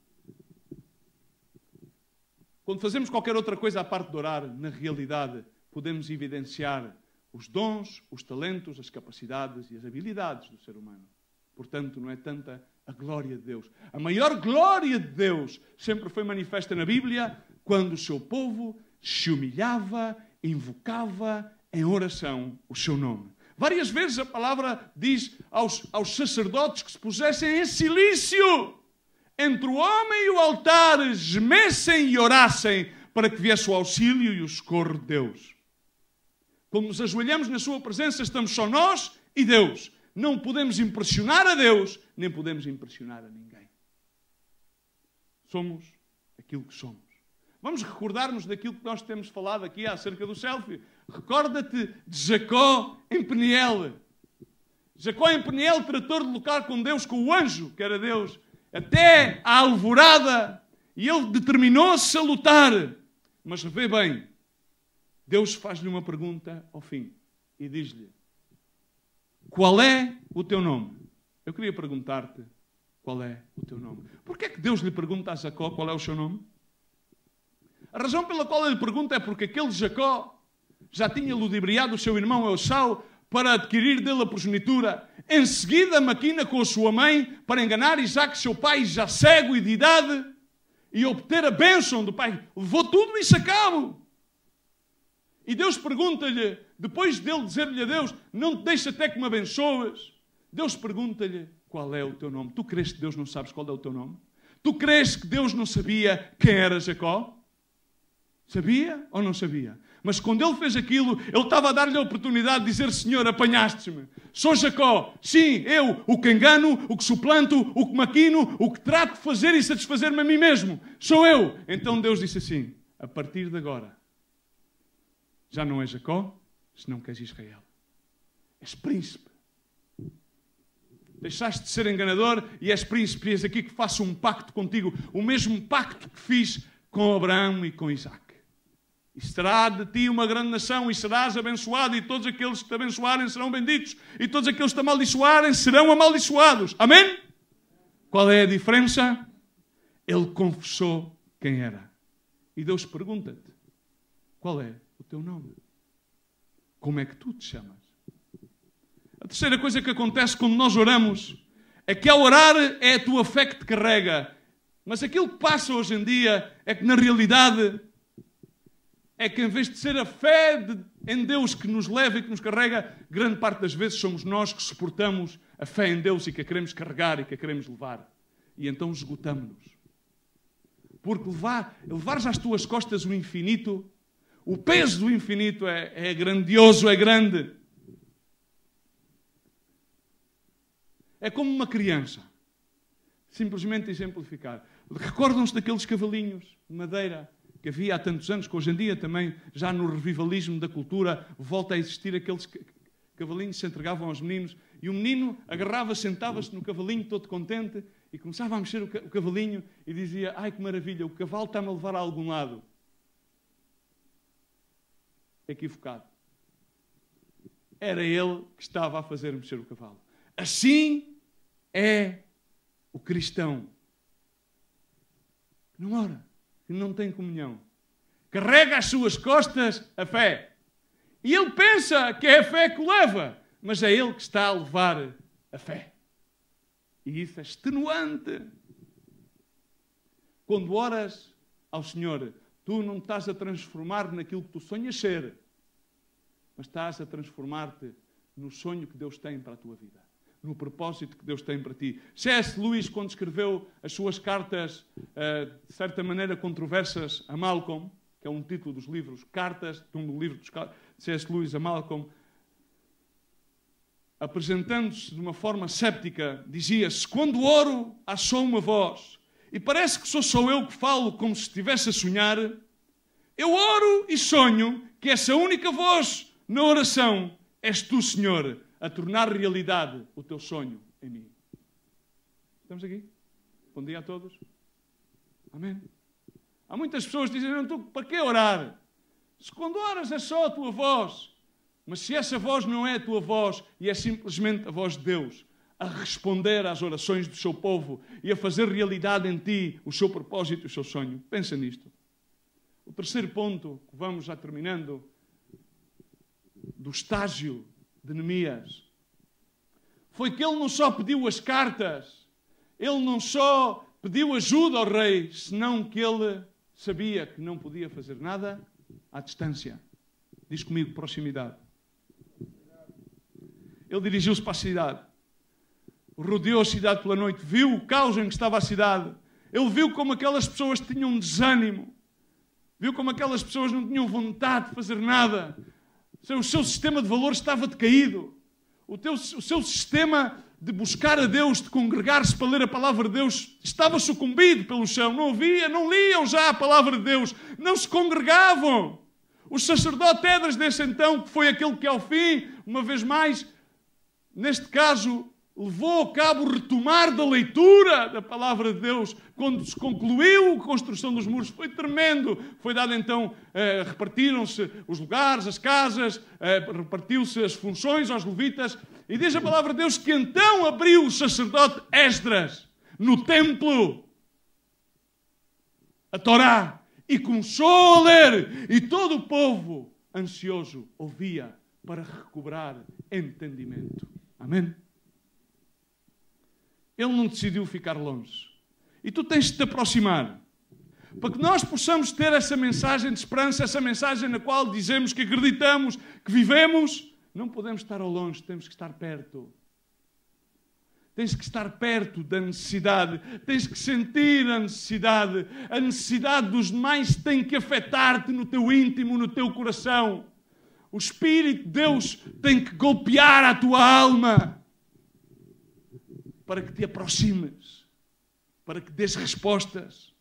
Quando fazemos qualquer outra coisa à parte de orar, na realidade, podemos evidenciar os dons, os talentos, as capacidades e as habilidades do ser humano. Portanto, não é tanta a glória de Deus. A maior glória de Deus sempre foi manifesta na Bíblia quando o seu povo se humilhava, invocava em oração o seu nome. Várias vezes a palavra diz aos, aos sacerdotes que se pusessem em silício entre o homem e o altar gemessem e orassem para que viesse o auxílio e o socorro de Deus. Quando nos ajoelhamos na Sua presença, estamos só nós e Deus. Não podemos impressionar a Deus, nem podemos impressionar a ninguém. Somos aquilo que somos. Vamos recordar-nos daquilo que nós temos falado aqui acerca do selfie. Recorda-te de Jacó em Peniel. Jacó em Peniel tratou de lutar com Deus, com o anjo, que era Deus, até à alvorada, e ele determinou-se a lutar. Mas vê bem, Deus faz-lhe uma pergunta ao fim e diz-lhe: Qual é o teu nome? Eu queria perguntar-te qual é o teu nome. Por que é que Deus lhe pergunta a Jacó qual é o seu nome? A razão pela qual ele pergunta é porque aquele Jacó já tinha ludibriado o seu irmão Eusau para adquirir dele a progenitura. Em seguida, maquina com a sua mãe para enganar Isaac, seu pai, já cego e de idade, e obter a bênção do pai. Levou tudo isso a cabo. E Deus pergunta-lhe, depois dele dizer-lhe a Deus: Não te deixe até que me abençoas. Deus pergunta-lhe: Qual é o teu nome? Tu crês que Deus não sabes qual é o teu nome? Tu crês que Deus não sabia quem era Jacó? Sabia ou não sabia? Mas quando ele fez aquilo, ele estava a dar-lhe a oportunidade de dizer: Senhor, apanhaste-me. Sou Jacó. Sim, eu, o que engano, o que suplanto, o que maquino, o que trato de fazer e satisfazer-me a mim mesmo. Sou eu. Então Deus disse assim: a partir de agora, já não és Jacó, senão que és Israel. És príncipe. Deixaste de ser enganador e és príncipe. E és aqui que faço um pacto contigo, o mesmo pacto que fiz com Abraão e com Isaac. E será de ti uma grande nação, e serás abençoado, e todos aqueles que te abençoarem serão benditos, e todos aqueles que te amaldiçoarem serão amaldiçoados. Amém? Qual é a diferença? Ele confessou quem era. E Deus pergunta-te: qual é o teu nome? Como é que tu te chamas? A terceira coisa que acontece quando nós oramos é que ao orar é a tua fé que te carrega. Mas aquilo que passa hoje em dia é que na realidade é que em vez de ser a fé de, em Deus que nos leva e que nos carrega, grande parte das vezes somos nós que suportamos a fé em Deus e que a queremos carregar e que a queremos levar. E então esgotamos-nos. Porque levar, levares às tuas costas o infinito, o peso do infinito é, é grandioso, é grande. É como uma criança. Simplesmente exemplificar. Recordam-se daqueles cavalinhos de madeira que havia há tantos anos, que hoje em dia também, já no revivalismo da cultura, volta a existir aqueles cavalinhos que se entregavam aos meninos, e o menino agarrava, sentava-se no cavalinho todo contente e começava a mexer o cavalinho e dizia: Ai que maravilha, o cavalo está-me a levar a algum lado. Equivocado. Era ele que estava a fazer mexer o cavalo. Assim é o cristão. Não ora que não tem comunhão. Carrega às suas costas a fé. E ele pensa que é a fé que o leva, mas é ele que está a levar a fé. E isso é extenuante. Quando oras ao Senhor, tu não estás a transformar naquilo que tu sonhas ser, mas estás a transformar-te no sonho que Deus tem para a tua vida no propósito que Deus tem para ti. C.S. Lewis, quando escreveu as suas cartas, uh, de certa maneira controversas a Malcolm, que é um título dos livros, Cartas, de um livro de C.S. Lewis a Malcolm, apresentando-se de uma forma séptica, dizia-se: Quando oro, há só uma voz, e parece que sou só eu que falo como se estivesse a sonhar. Eu oro e sonho que essa única voz na oração és tu, Senhor, a tornar realidade o teu sonho em mim. Estamos aqui? Bom dia a todos. Amém. Há muitas pessoas que dizem: não, tu, para que orar? Se quando oras é só a tua voz. Mas se essa voz não é a tua voz e é simplesmente a voz de Deus a responder às orações do seu povo e a fazer realidade em ti o seu propósito e o seu sonho, pensa nisto. O terceiro ponto, que vamos já terminando, do estágio de Neemias foi que ele não só pediu as cartas, ele não só pediu ajuda ao rei, senão que ele sabia que não podia fazer nada à distância. Diz comigo, proximidade. Ele dirigiu-se para a cidade, rodeou a cidade pela noite, viu o caos em que estava a cidade. Ele viu como aquelas pessoas tinham desânimo, viu como aquelas pessoas não tinham vontade de fazer nada, o seu sistema de valores estava decaído. O, teu, o seu sistema de buscar a Deus, de congregar-se para ler a palavra de Deus, estava sucumbido pelo chão. Não ouvia, não liam já a palavra de Deus, não se congregavam. O sacerdote Edras desse então, que foi aquele que ao fim, uma vez mais, neste caso, levou a cabo o retomar da leitura da palavra de Deus quando se concluiu a construção dos muros. Foi tremendo. Foi dado então, eh, repartiram-se os lugares, as casas, eh, repartiu-se as funções aos levitas. E diz a palavra de Deus que então abriu o sacerdote Esdras no templo a Torá e começou a ler. E todo o povo ansioso ouvia para recobrar entendimento. Amém? Ele não decidiu ficar longe. E tu tens de te aproximar. Para que nós possamos ter essa mensagem de esperança, essa mensagem na qual dizemos que acreditamos, que vivemos, não podemos estar ao longe, temos que estar perto. Tens que estar perto da necessidade, tens que sentir a necessidade. A necessidade dos demais tem que afetar-te no teu íntimo, no teu coração. O Espírito de Deus tem que golpear a tua alma para que te aproximes, para que dês respostas.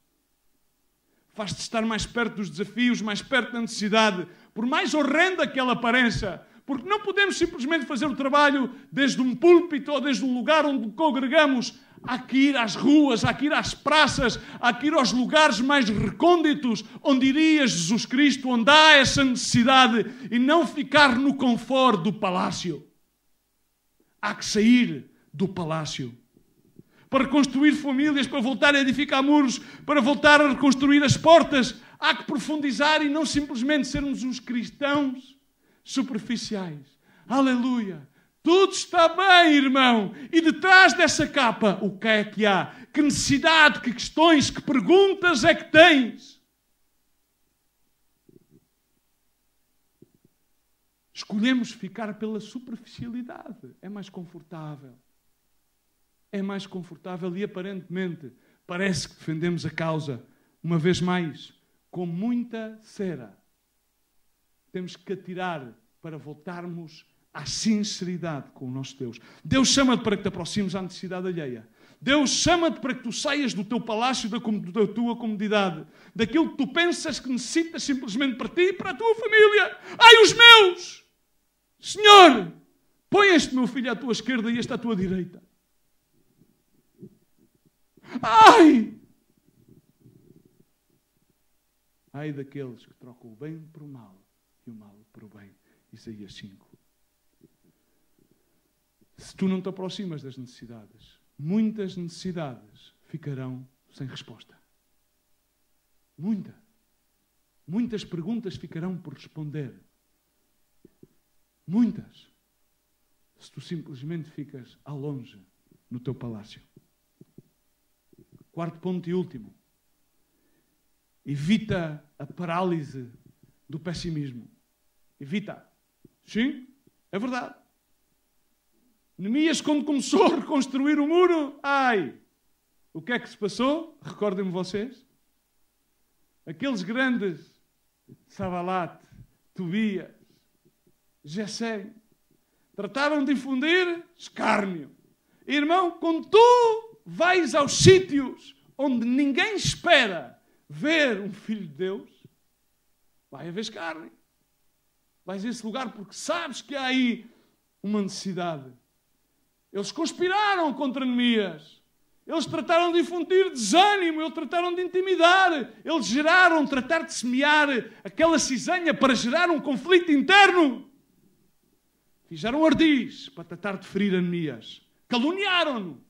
faz-te estar mais perto dos desafios, mais perto da necessidade, por mais horrenda que ela pareça. Porque não podemos simplesmente fazer o trabalho desde um púlpito ou desde um lugar onde congregamos. Há que ir às ruas, há que ir às praças, há que ir aos lugares mais recônditos, onde iria Jesus Cristo, onde há essa necessidade, e não ficar no conforto do palácio. Há que sair do palácio para construir famílias, para voltar a edificar muros, para voltar a reconstruir as portas. Há que profundizar e não simplesmente sermos uns cristãos superficiais. Aleluia! Tudo está bem, irmão. E detrás dessa capa, o que é que há? Que necessidade, que questões, que perguntas é que tens? Escolhemos ficar pela superficialidade. É mais confortável. É mais confortável e aparentemente parece que defendemos a causa, uma vez mais, com muita cera. Temos que atirar para voltarmos à sinceridade com o nosso Deus. Deus chama-te para que te aproximes à necessidade alheia. Deus chama-te para que tu saias do teu palácio, da, da, tua comodidade, daquilo que tu pensas que necessitas simplesmente para ti e para a tua família. Ai, os meus! Senhor, põe este meu filho à tua esquerda e este à tua direita. Ai! Ai daqueles que trocam o bem por o mal e o mal por o bem. Isaías 5. Se tu não te aproximas das necessidades, muitas necessidades ficarão sem resposta. Muita. Muitas perguntas ficarão por responder. Muitas. Se tu simplesmente ficas ao longe no teu palácio. Quarto ponto e último. Evita a parálise do pessimismo. Evita. Sim, é verdade. Neemias, quando começou a reconstruir o muro, ai, o que é que se passou? Recordem-me vocês. Aqueles grandes, Sabalat, Tobias, Gessém, trataram de infundir escárnio. Irmão, quando tu vais aos sítios onde ninguém espera ver um filho de Deus, vai haver escárnio. Vais a esse lugar porque sabes que há aí uma necessidade. Eles conspiraram contra Neemias. Eles trataram de infundir desânimo, eles trataram de intimidar, eles geraram, tratar de semear aquela cisanha para gerar um conflito interno. Fizeram ardis para tratar de ferir Neemias. Caluniaram-no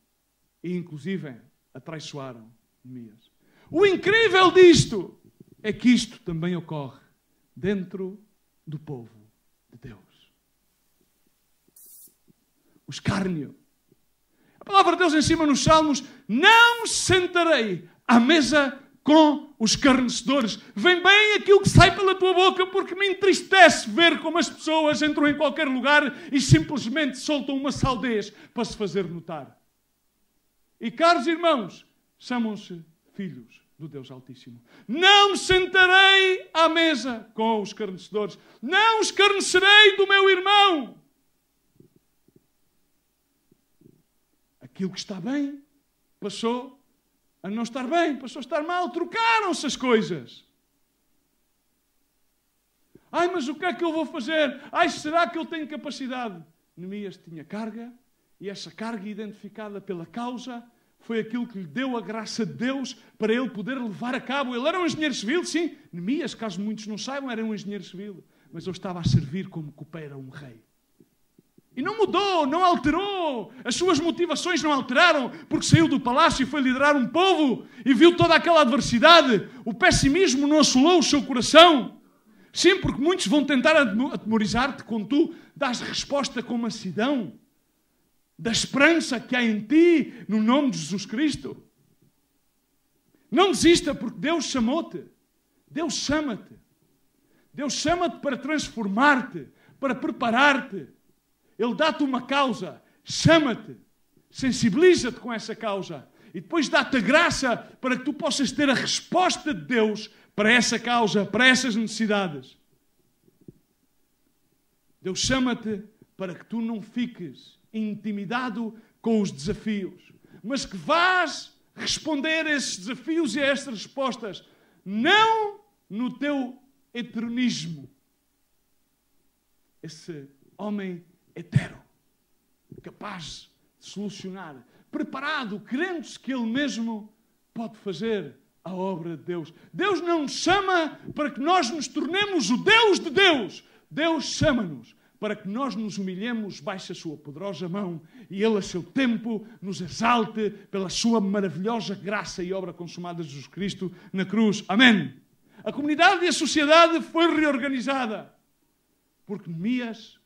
e, inclusive, atraiçoaram Neemias. O incrível disto é que isto também ocorre dentro do povo de Deus. O escárnio. A palavra de Deus em cima nos Salmos: Não sentarei à mesa com os escarnecedores. Vem bem aquilo que sai pela tua boca, porque me entristece ver como as pessoas entram em qualquer lugar e simplesmente soltam uma saldez para se fazer notar. E caros irmãos, chamam-se filhos do Deus Altíssimo. Não me sentarei à mesa com os escarnecedores. Não escarnecerei do meu irmão. Aquilo que está bem passou a não estar bem, passou a estar mal. Trocaram-se as coisas. Ai, mas o que é que eu vou fazer? Ai, será que eu tenho capacidade? Neemias tinha carga e essa carga identificada pela causa foi aquilo que lhe deu a graça de Deus para ele poder levar a cabo. Ele era um engenheiro civil, sim. Neemias, caso muitos não saibam, era um engenheiro civil. Mas ele estava a servir como coopera um rei. E não mudou, não alterou. As suas motivações não alteraram, porque saiu do palácio e foi liderar um povo e viu toda aquela adversidade. O pessimismo não assolou o seu coração. Sim, porque muitos vão tentar atemorizar-te quando tu dás resposta com mansidão da esperança que há em ti no nome de Jesus Cristo. Não desista porque Deus chamou-te. Deus chama-te. Deus chama-te para transformar-te, para preparar-te. Ele dá-te uma causa, chama-te, sensibiliza-te com essa causa e depois dá-te a graça para que tu possas ter a resposta de Deus para essa causa, para essas necessidades. Deus chama-te para que tu não fiques intimidado com os desafios, mas que vás responder a esses desafios e a estas respostas não no teu eternismo. Esse homem hetero, capaz de solucionar, preparado, crendo-se que ele mesmo pode fazer a obra de Deus. Deus não nos chama para que nós nos tornemos o Deus de Deus. Deus chama-nos para que nós nos humilhemos baixo a sua poderosa mão e Ele, a seu tempo, nos exalte pela sua maravilhosa graça e obra consumada de Jesus Cristo na cruz. Amém. A comunidade e a sociedade foi reorganizada porque Neemias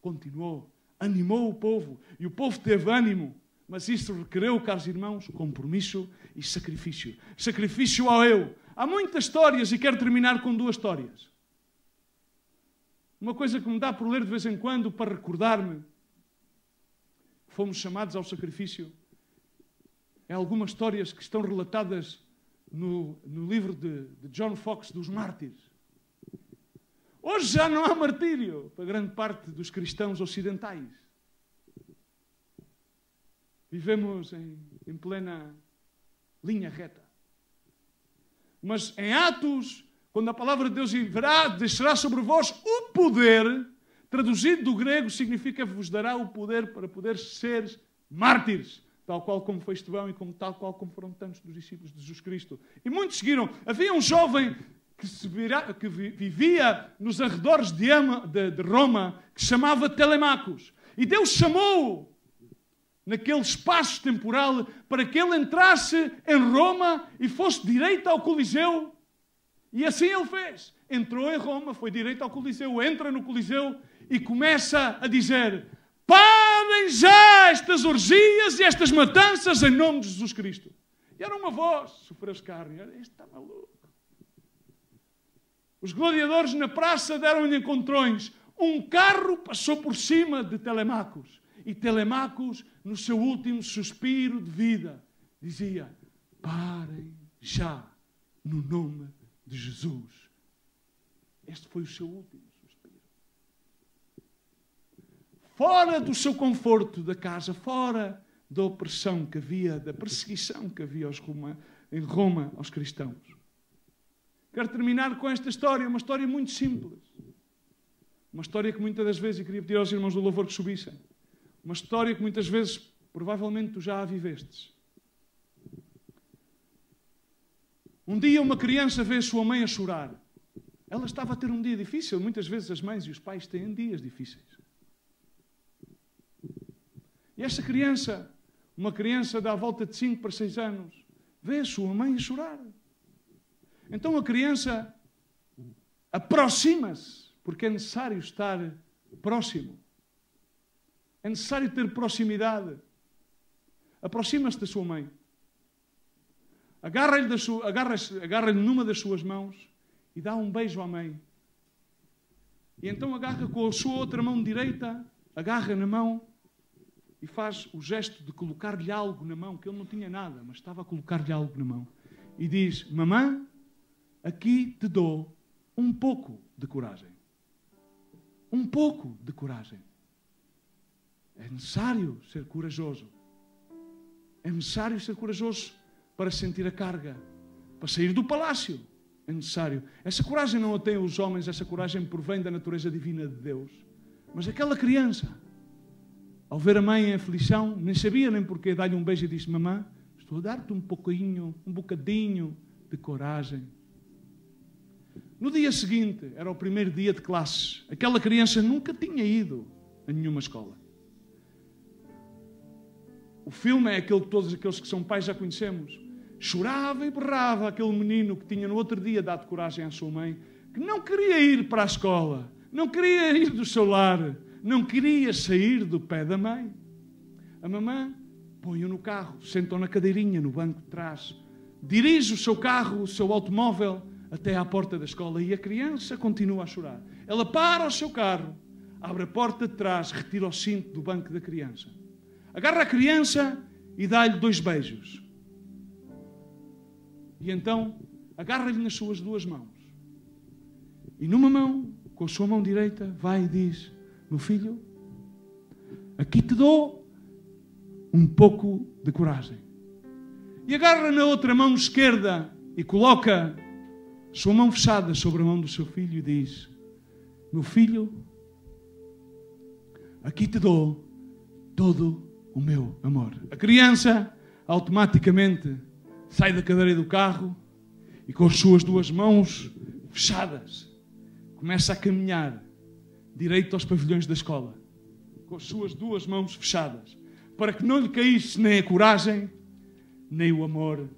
continuou, animou o povo e o povo teve ânimo. Mas isso requereu, caros irmãos, compromisso e sacrifício. Sacrifício ao eu. Há muitas histórias e quero terminar com duas histórias. Uma coisa que me dá por ler de vez em quando para recordar-me fomos chamados ao sacrifício é algumas histórias que estão relatadas no, no livro de, de John Fox dos Mártires. Hoje já não há martírio para grande parte dos cristãos ocidentais. Vivemos em, em plena linha reta. Mas em Atos quando a palavra de Deus virá, deixará sobre vós o poder, traduzido do grego, significa vos dará o poder para poder ser mártires, tal qual como foi Estevão e como tal qual como foram tantos dos discípulos de Jesus Cristo. E muitos seguiram. Havia um jovem que, vira, que vivia nos arredores de, de, de Roma, que chamava Telemacos. E Deus chamou naquele espaço temporal para que ele entrasse em Roma e fosse direito ao Coliseu e assim ele fez. Entrou em Roma, foi direito ao Coliseu, entra no Coliseu e começa a dizer: Parem já estas orgias e estas matanças em nome de Jesus Cristo. E era uma voz, sofreu carne. Este está maluco. Os gladiadores na praça deram-lhe encontrões. Um carro passou por cima de Telemacos. E Telemacos, no seu último suspiro de vida, dizia: Parem já, no nome de Jesus. Este foi o seu último suspiro. Fora do seu conforto da casa, fora da opressão que havia, da perseguição que havia Roma, em Roma aos cristãos. Quero terminar com esta história, uma história muito simples. Uma história que muitas das vezes, e queria pedir aos irmãos do louvor que subissem, uma história que muitas vezes, provavelmente, tu já a vivestes. Um dia uma criança vê sua mãe a chorar. Ela estava a ter um dia difícil. Muitas vezes as mães e os pais têm dias difíceis. E essa criança, uma criança da volta de 5 para 6 anos, vê sua mãe a chorar. Então a criança aproxima-se, porque é necessário estar próximo. É necessário ter proximidade. Aproxima-se da sua mãe agarra-lhe agarra, agarra numa das suas mãos e dá um beijo à mãe. E então agarra com a sua outra mão direita, agarra na mão e faz o gesto de colocar-lhe algo na mão, que ele não tinha nada, mas estava a colocar-lhe algo na mão. E diz: Mamã, aqui te dou um pouco de coragem. Um pouco de coragem. É necessário ser corajoso. É necessário ser corajoso para sentir a carga, para sair do palácio. É necessário. Essa coragem não a têm os homens, essa coragem provém da natureza divina de Deus. Mas aquela criança, ao ver a mãe em aflição, nem sabia nem porquê, dá-lhe um beijo e disse: Mamã, estou a dar-te um pouquinho, um bocadinho de coragem. No dia seguinte, era o primeiro dia de classes. Aquela criança nunca tinha ido a nenhuma escola. O filme é aquele que todos aqueles que são pais já conhecemos. Chorava e berrava aquele menino que tinha no outro dia dado coragem à sua mãe, que não queria ir para a escola, não queria ir do seu lar, não queria sair do pé da mãe. A mamã põe-o no carro, sentou na cadeirinha no banco de trás, dirige o seu carro, o seu automóvel, até à porta da escola e a criança continua a chorar. Ela para o seu carro, abre a porta de trás, retira o cinto do banco da criança, agarra a criança e dá-lhe dois beijos. E então agarra-lhe nas suas duas mãos. E numa mão, com a sua mão direita, vai e diz: Meu filho, aqui te dou um pouco de coragem. E agarra na outra mão esquerda e coloca sua mão fechada sobre a mão do seu filho e diz: Meu filho, aqui te dou todo o meu amor. A criança automaticamente sai da cadeira do carro e com as suas duas mãos fechadas começa a caminhar direito aos pavilhões da escola, com as suas duas mãos fechadas, para que não lhe caísse nem a coragem, nem o amor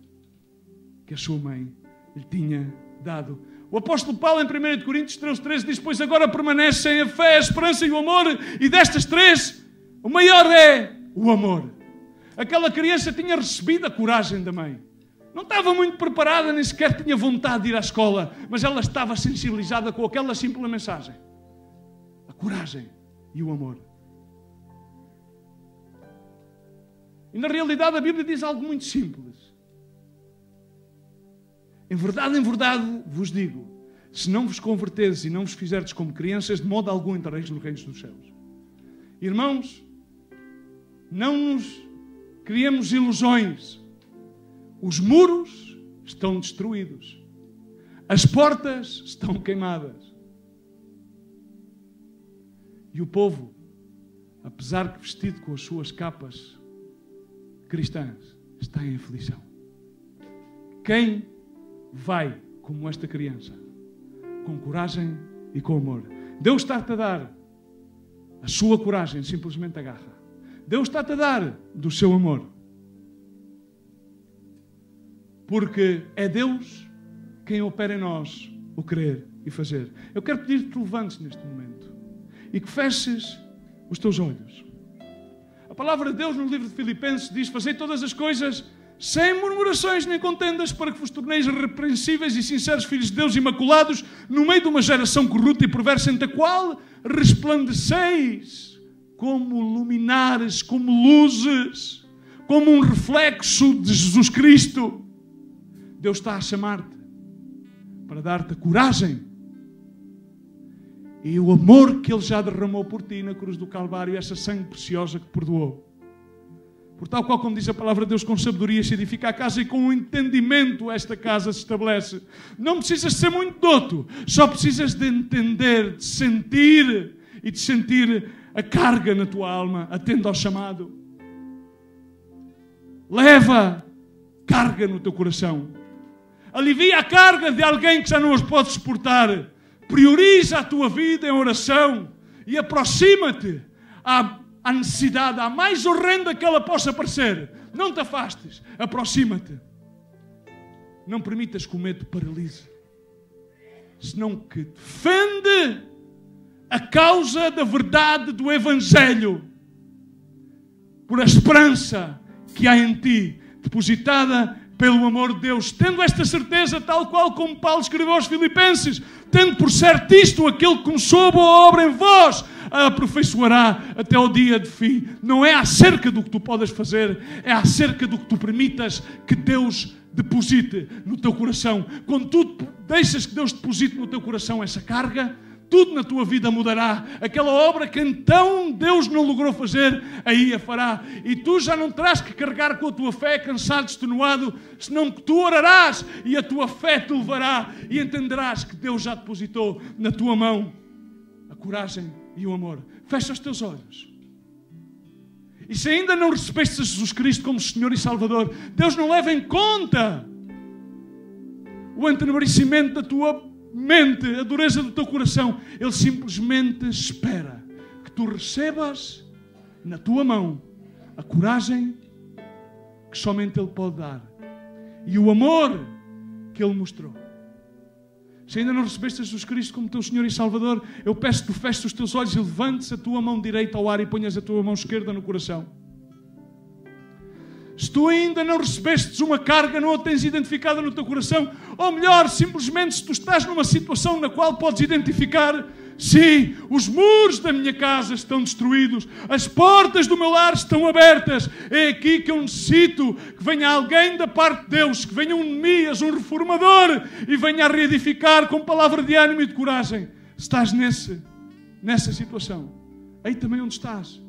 que a sua mãe lhe tinha dado. O apóstolo Paulo, em 1 Coríntios 13, 13, diz: Pois agora permanecem a fé, a esperança e o amor, e destas três, o maior é o amor. Aquela criança tinha recebido a coragem da mãe. Não estava muito preparada, nem sequer tinha vontade de ir à escola, mas ela estava sensibilizada com aquela simples mensagem: a coragem e o amor. E na realidade a Bíblia diz algo muito simples. Em verdade, em verdade vos digo: se não vos converteres e não vos fizerdes como crianças, de modo algum entrareis no reino dos céus. Irmãos, não nos criemos ilusões. Os muros estão destruídos. As portas estão queimadas. E o povo, apesar que vestido com as suas capas cristãs, está em aflição. Quem vai como esta criança, com coragem e com amor? Deus está-te a dar a sua coragem, simplesmente agarra. Deus está-te a dar do seu amor. Porque é Deus quem opera em nós o querer e fazer. Eu quero pedir que te levantes neste momento e que feches os teus olhos. A palavra de Deus no livro de Filipenses diz: Fazei todas as coisas sem murmurações nem contendas, para que vos torneis repreensíveis e sinceros filhos de Deus imaculados, no meio de uma geração corrupta e perversa, entre a qual resplandeceis como luminares, como luzes, como um reflexo de Jesus Cristo. Deus está a chamar-te para dar-te coragem e o amor que Ele já derramou por ti na cruz do Calvário, essa sangue preciosa que perdoou. Por tal qual, como diz a palavra de Deus, com sabedoria se edifica a casa e com entendimento esta casa se estabelece. Não precisas ser muito doto, só precisas de entender, de sentir e de sentir a carga na tua alma, atenda ao chamado. Leva carga no teu coração. Alivia a carga de alguém que já não os pode suportar. Prioriza a tua vida em oração e aproxima-te à, à necessidade, à mais horrenda que ela possa parecer. Não te afastes, aproxima-te. Não permitas que o medo paralise, senão que defende a causa da verdade do Evangelho, por a esperança que há em ti, depositada pelo amor de Deus, tendo esta certeza, tal qual como Paulo escreveu aos Filipenses, tendo por certo isto, aquele que começou a boa obra em vós, a aperfeiçoará até o dia de fim. Não é acerca do que tu podes fazer, é acerca do que tu permitas que Deus deposite no teu coração. Quando tu deixas que Deus deposite no teu coração essa carga, tudo na tua vida mudará. Aquela obra que então Deus não logrou fazer, aí a fará. E tu já não terás que carregar com a tua fé, cansado, extenuado, senão que tu orarás e a tua fé te levará e entenderás que Deus já depositou na tua mão a coragem e o amor. Fecha os teus olhos. E se ainda não recebeste Jesus Cristo como Senhor e Salvador, Deus não leva em conta o entenebrecimento da tua mente, a dureza do teu coração. Ele simplesmente espera que tu recebas na tua mão a coragem que somente Ele pode dar e o amor que Ele mostrou. Se ainda não recebeste Jesus Cristo como teu Senhor e Salvador, eu peço que feches os teus olhos e levantes a tua mão direita ao ar e ponhas a tua mão esquerda no coração. Se tu ainda não recebestes uma carga, não a tens identificada no teu coração, ou melhor, simplesmente se tu estás numa situação na qual podes identificar, sim, os muros da minha casa estão destruídos, as portas do meu lar estão abertas, é aqui que eu necessito que venha alguém da parte de Deus, que venha um Nemias, um reformador, e venha a reedificar com palavra de ânimo e de coragem. Estás nesse, nessa situação, aí também onde estás,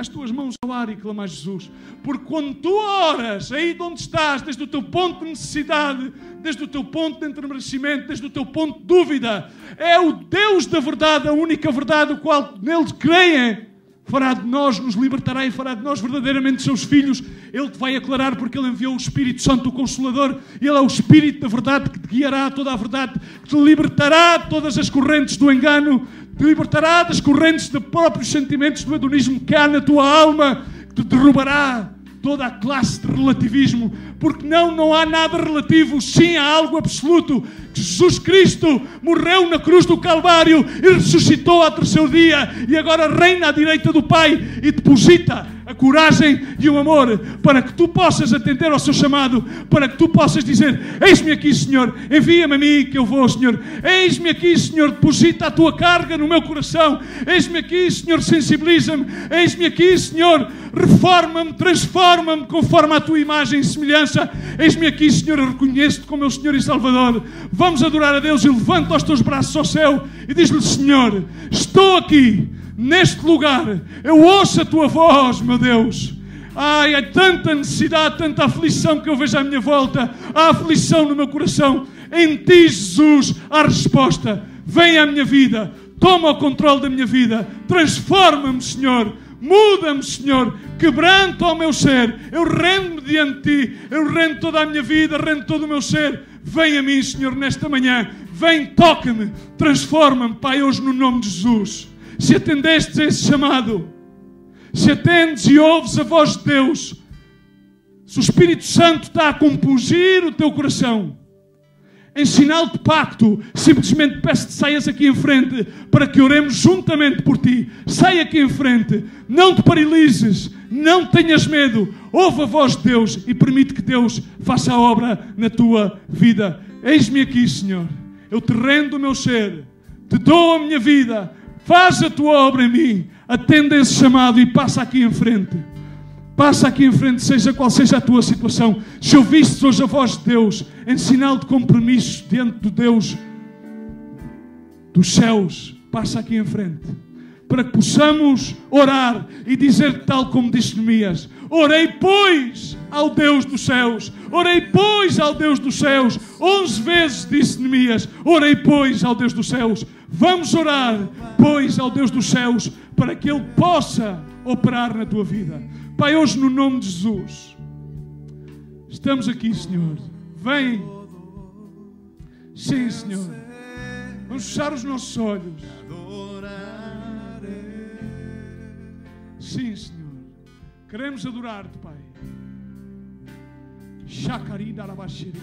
as tuas mãos ao ar e clama a Jesus. Porque quando tu oras, aí de onde estás, desde o teu ponto de necessidade, desde o teu ponto de entremerecimento, desde o teu ponto de dúvida, é o Deus da verdade, a única verdade, o qual neles creem, fará de nós, nos libertará e fará de nós verdadeiramente seus filhos. Ele te vai aclarar porque Ele enviou o Espírito Santo, o Consolador. Ele é o Espírito da verdade que te guiará a toda a verdade, que te libertará de todas as correntes do engano, te libertará das correntes de próprios sentimentos do hedonismo que há na tua alma, que te derrubará toda a classe de relativismo, porque não, não há nada relativo, sim há algo absoluto. Jesus Cristo morreu na cruz do Calvário e ressuscitou ao terceiro dia e agora reina à direita do Pai e deposita a coragem e o amor para que tu possas atender ao seu chamado, para que tu possas dizer: Eis-me aqui, Senhor, envia-me a mim que eu vou, Senhor. Eis-me aqui, Senhor, deposita a tua carga no meu coração. Eis-me aqui, Senhor, sensibiliza-me. Eis-me aqui, Senhor, reforma-me, transforma-me conforme a tua imagem e semelhança. Eis-me aqui, Senhor, eu reconheço-te como meu Senhor e Salvador. Vamos adorar a Deus e levanta os teus braços ao céu e diz-lhe: Senhor, estou aqui neste lugar, eu ouço a tua voz, meu Deus. Ai, há tanta necessidade, tanta aflição que eu vejo à minha volta, há aflição no meu coração. Em ti, Jesus, há resposta. Vem à minha vida, toma o controle da minha vida, transforma-me, Senhor. Muda-me, Senhor, quebranta o meu ser. Eu rendo-me diante de ti, eu rendo toda a minha vida, rendo todo o meu ser. Vem a mim, Senhor, nesta manhã. Vem, toca-me, transforma-me, Pai, hoje no nome de Jesus se atendestes a esse chamado, se atendes e ouves a voz de Deus, se o Espírito Santo está a compungir o teu coração, em sinal de pacto, simplesmente peço que saias aqui em frente para que oremos juntamente por ti. Sai aqui em frente, não te paralises, não tenhas medo, ouve a voz de Deus e permite que Deus faça a obra na tua vida. Eis-me aqui, Senhor, eu te rendo o meu ser, te dou a minha vida, Faz a tua obra em mim. Atenda esse chamado e passa aqui em frente. Passa aqui em frente, seja qual seja a tua situação. Se ouvistes hoje a voz de Deus, em sinal de compromisso diante do Deus dos céus, passa aqui em frente. Para que possamos orar e dizer tal como disse Neemias: Orei, pois, ao Deus dos céus. Orei, pois, ao Deus dos céus. Onze vezes disse Neemias: Orei, pois, ao Deus dos céus. Vamos orar, pois, ao Deus dos céus, para que Ele possa operar na tua vida. Pai, hoje no nome de Jesus, estamos aqui, Senhor. Vem. Sim, Senhor. Vamos fechar os nossos olhos. Sim, Senhor. Queremos adorar-te, Pai. Shakarida Rabashiri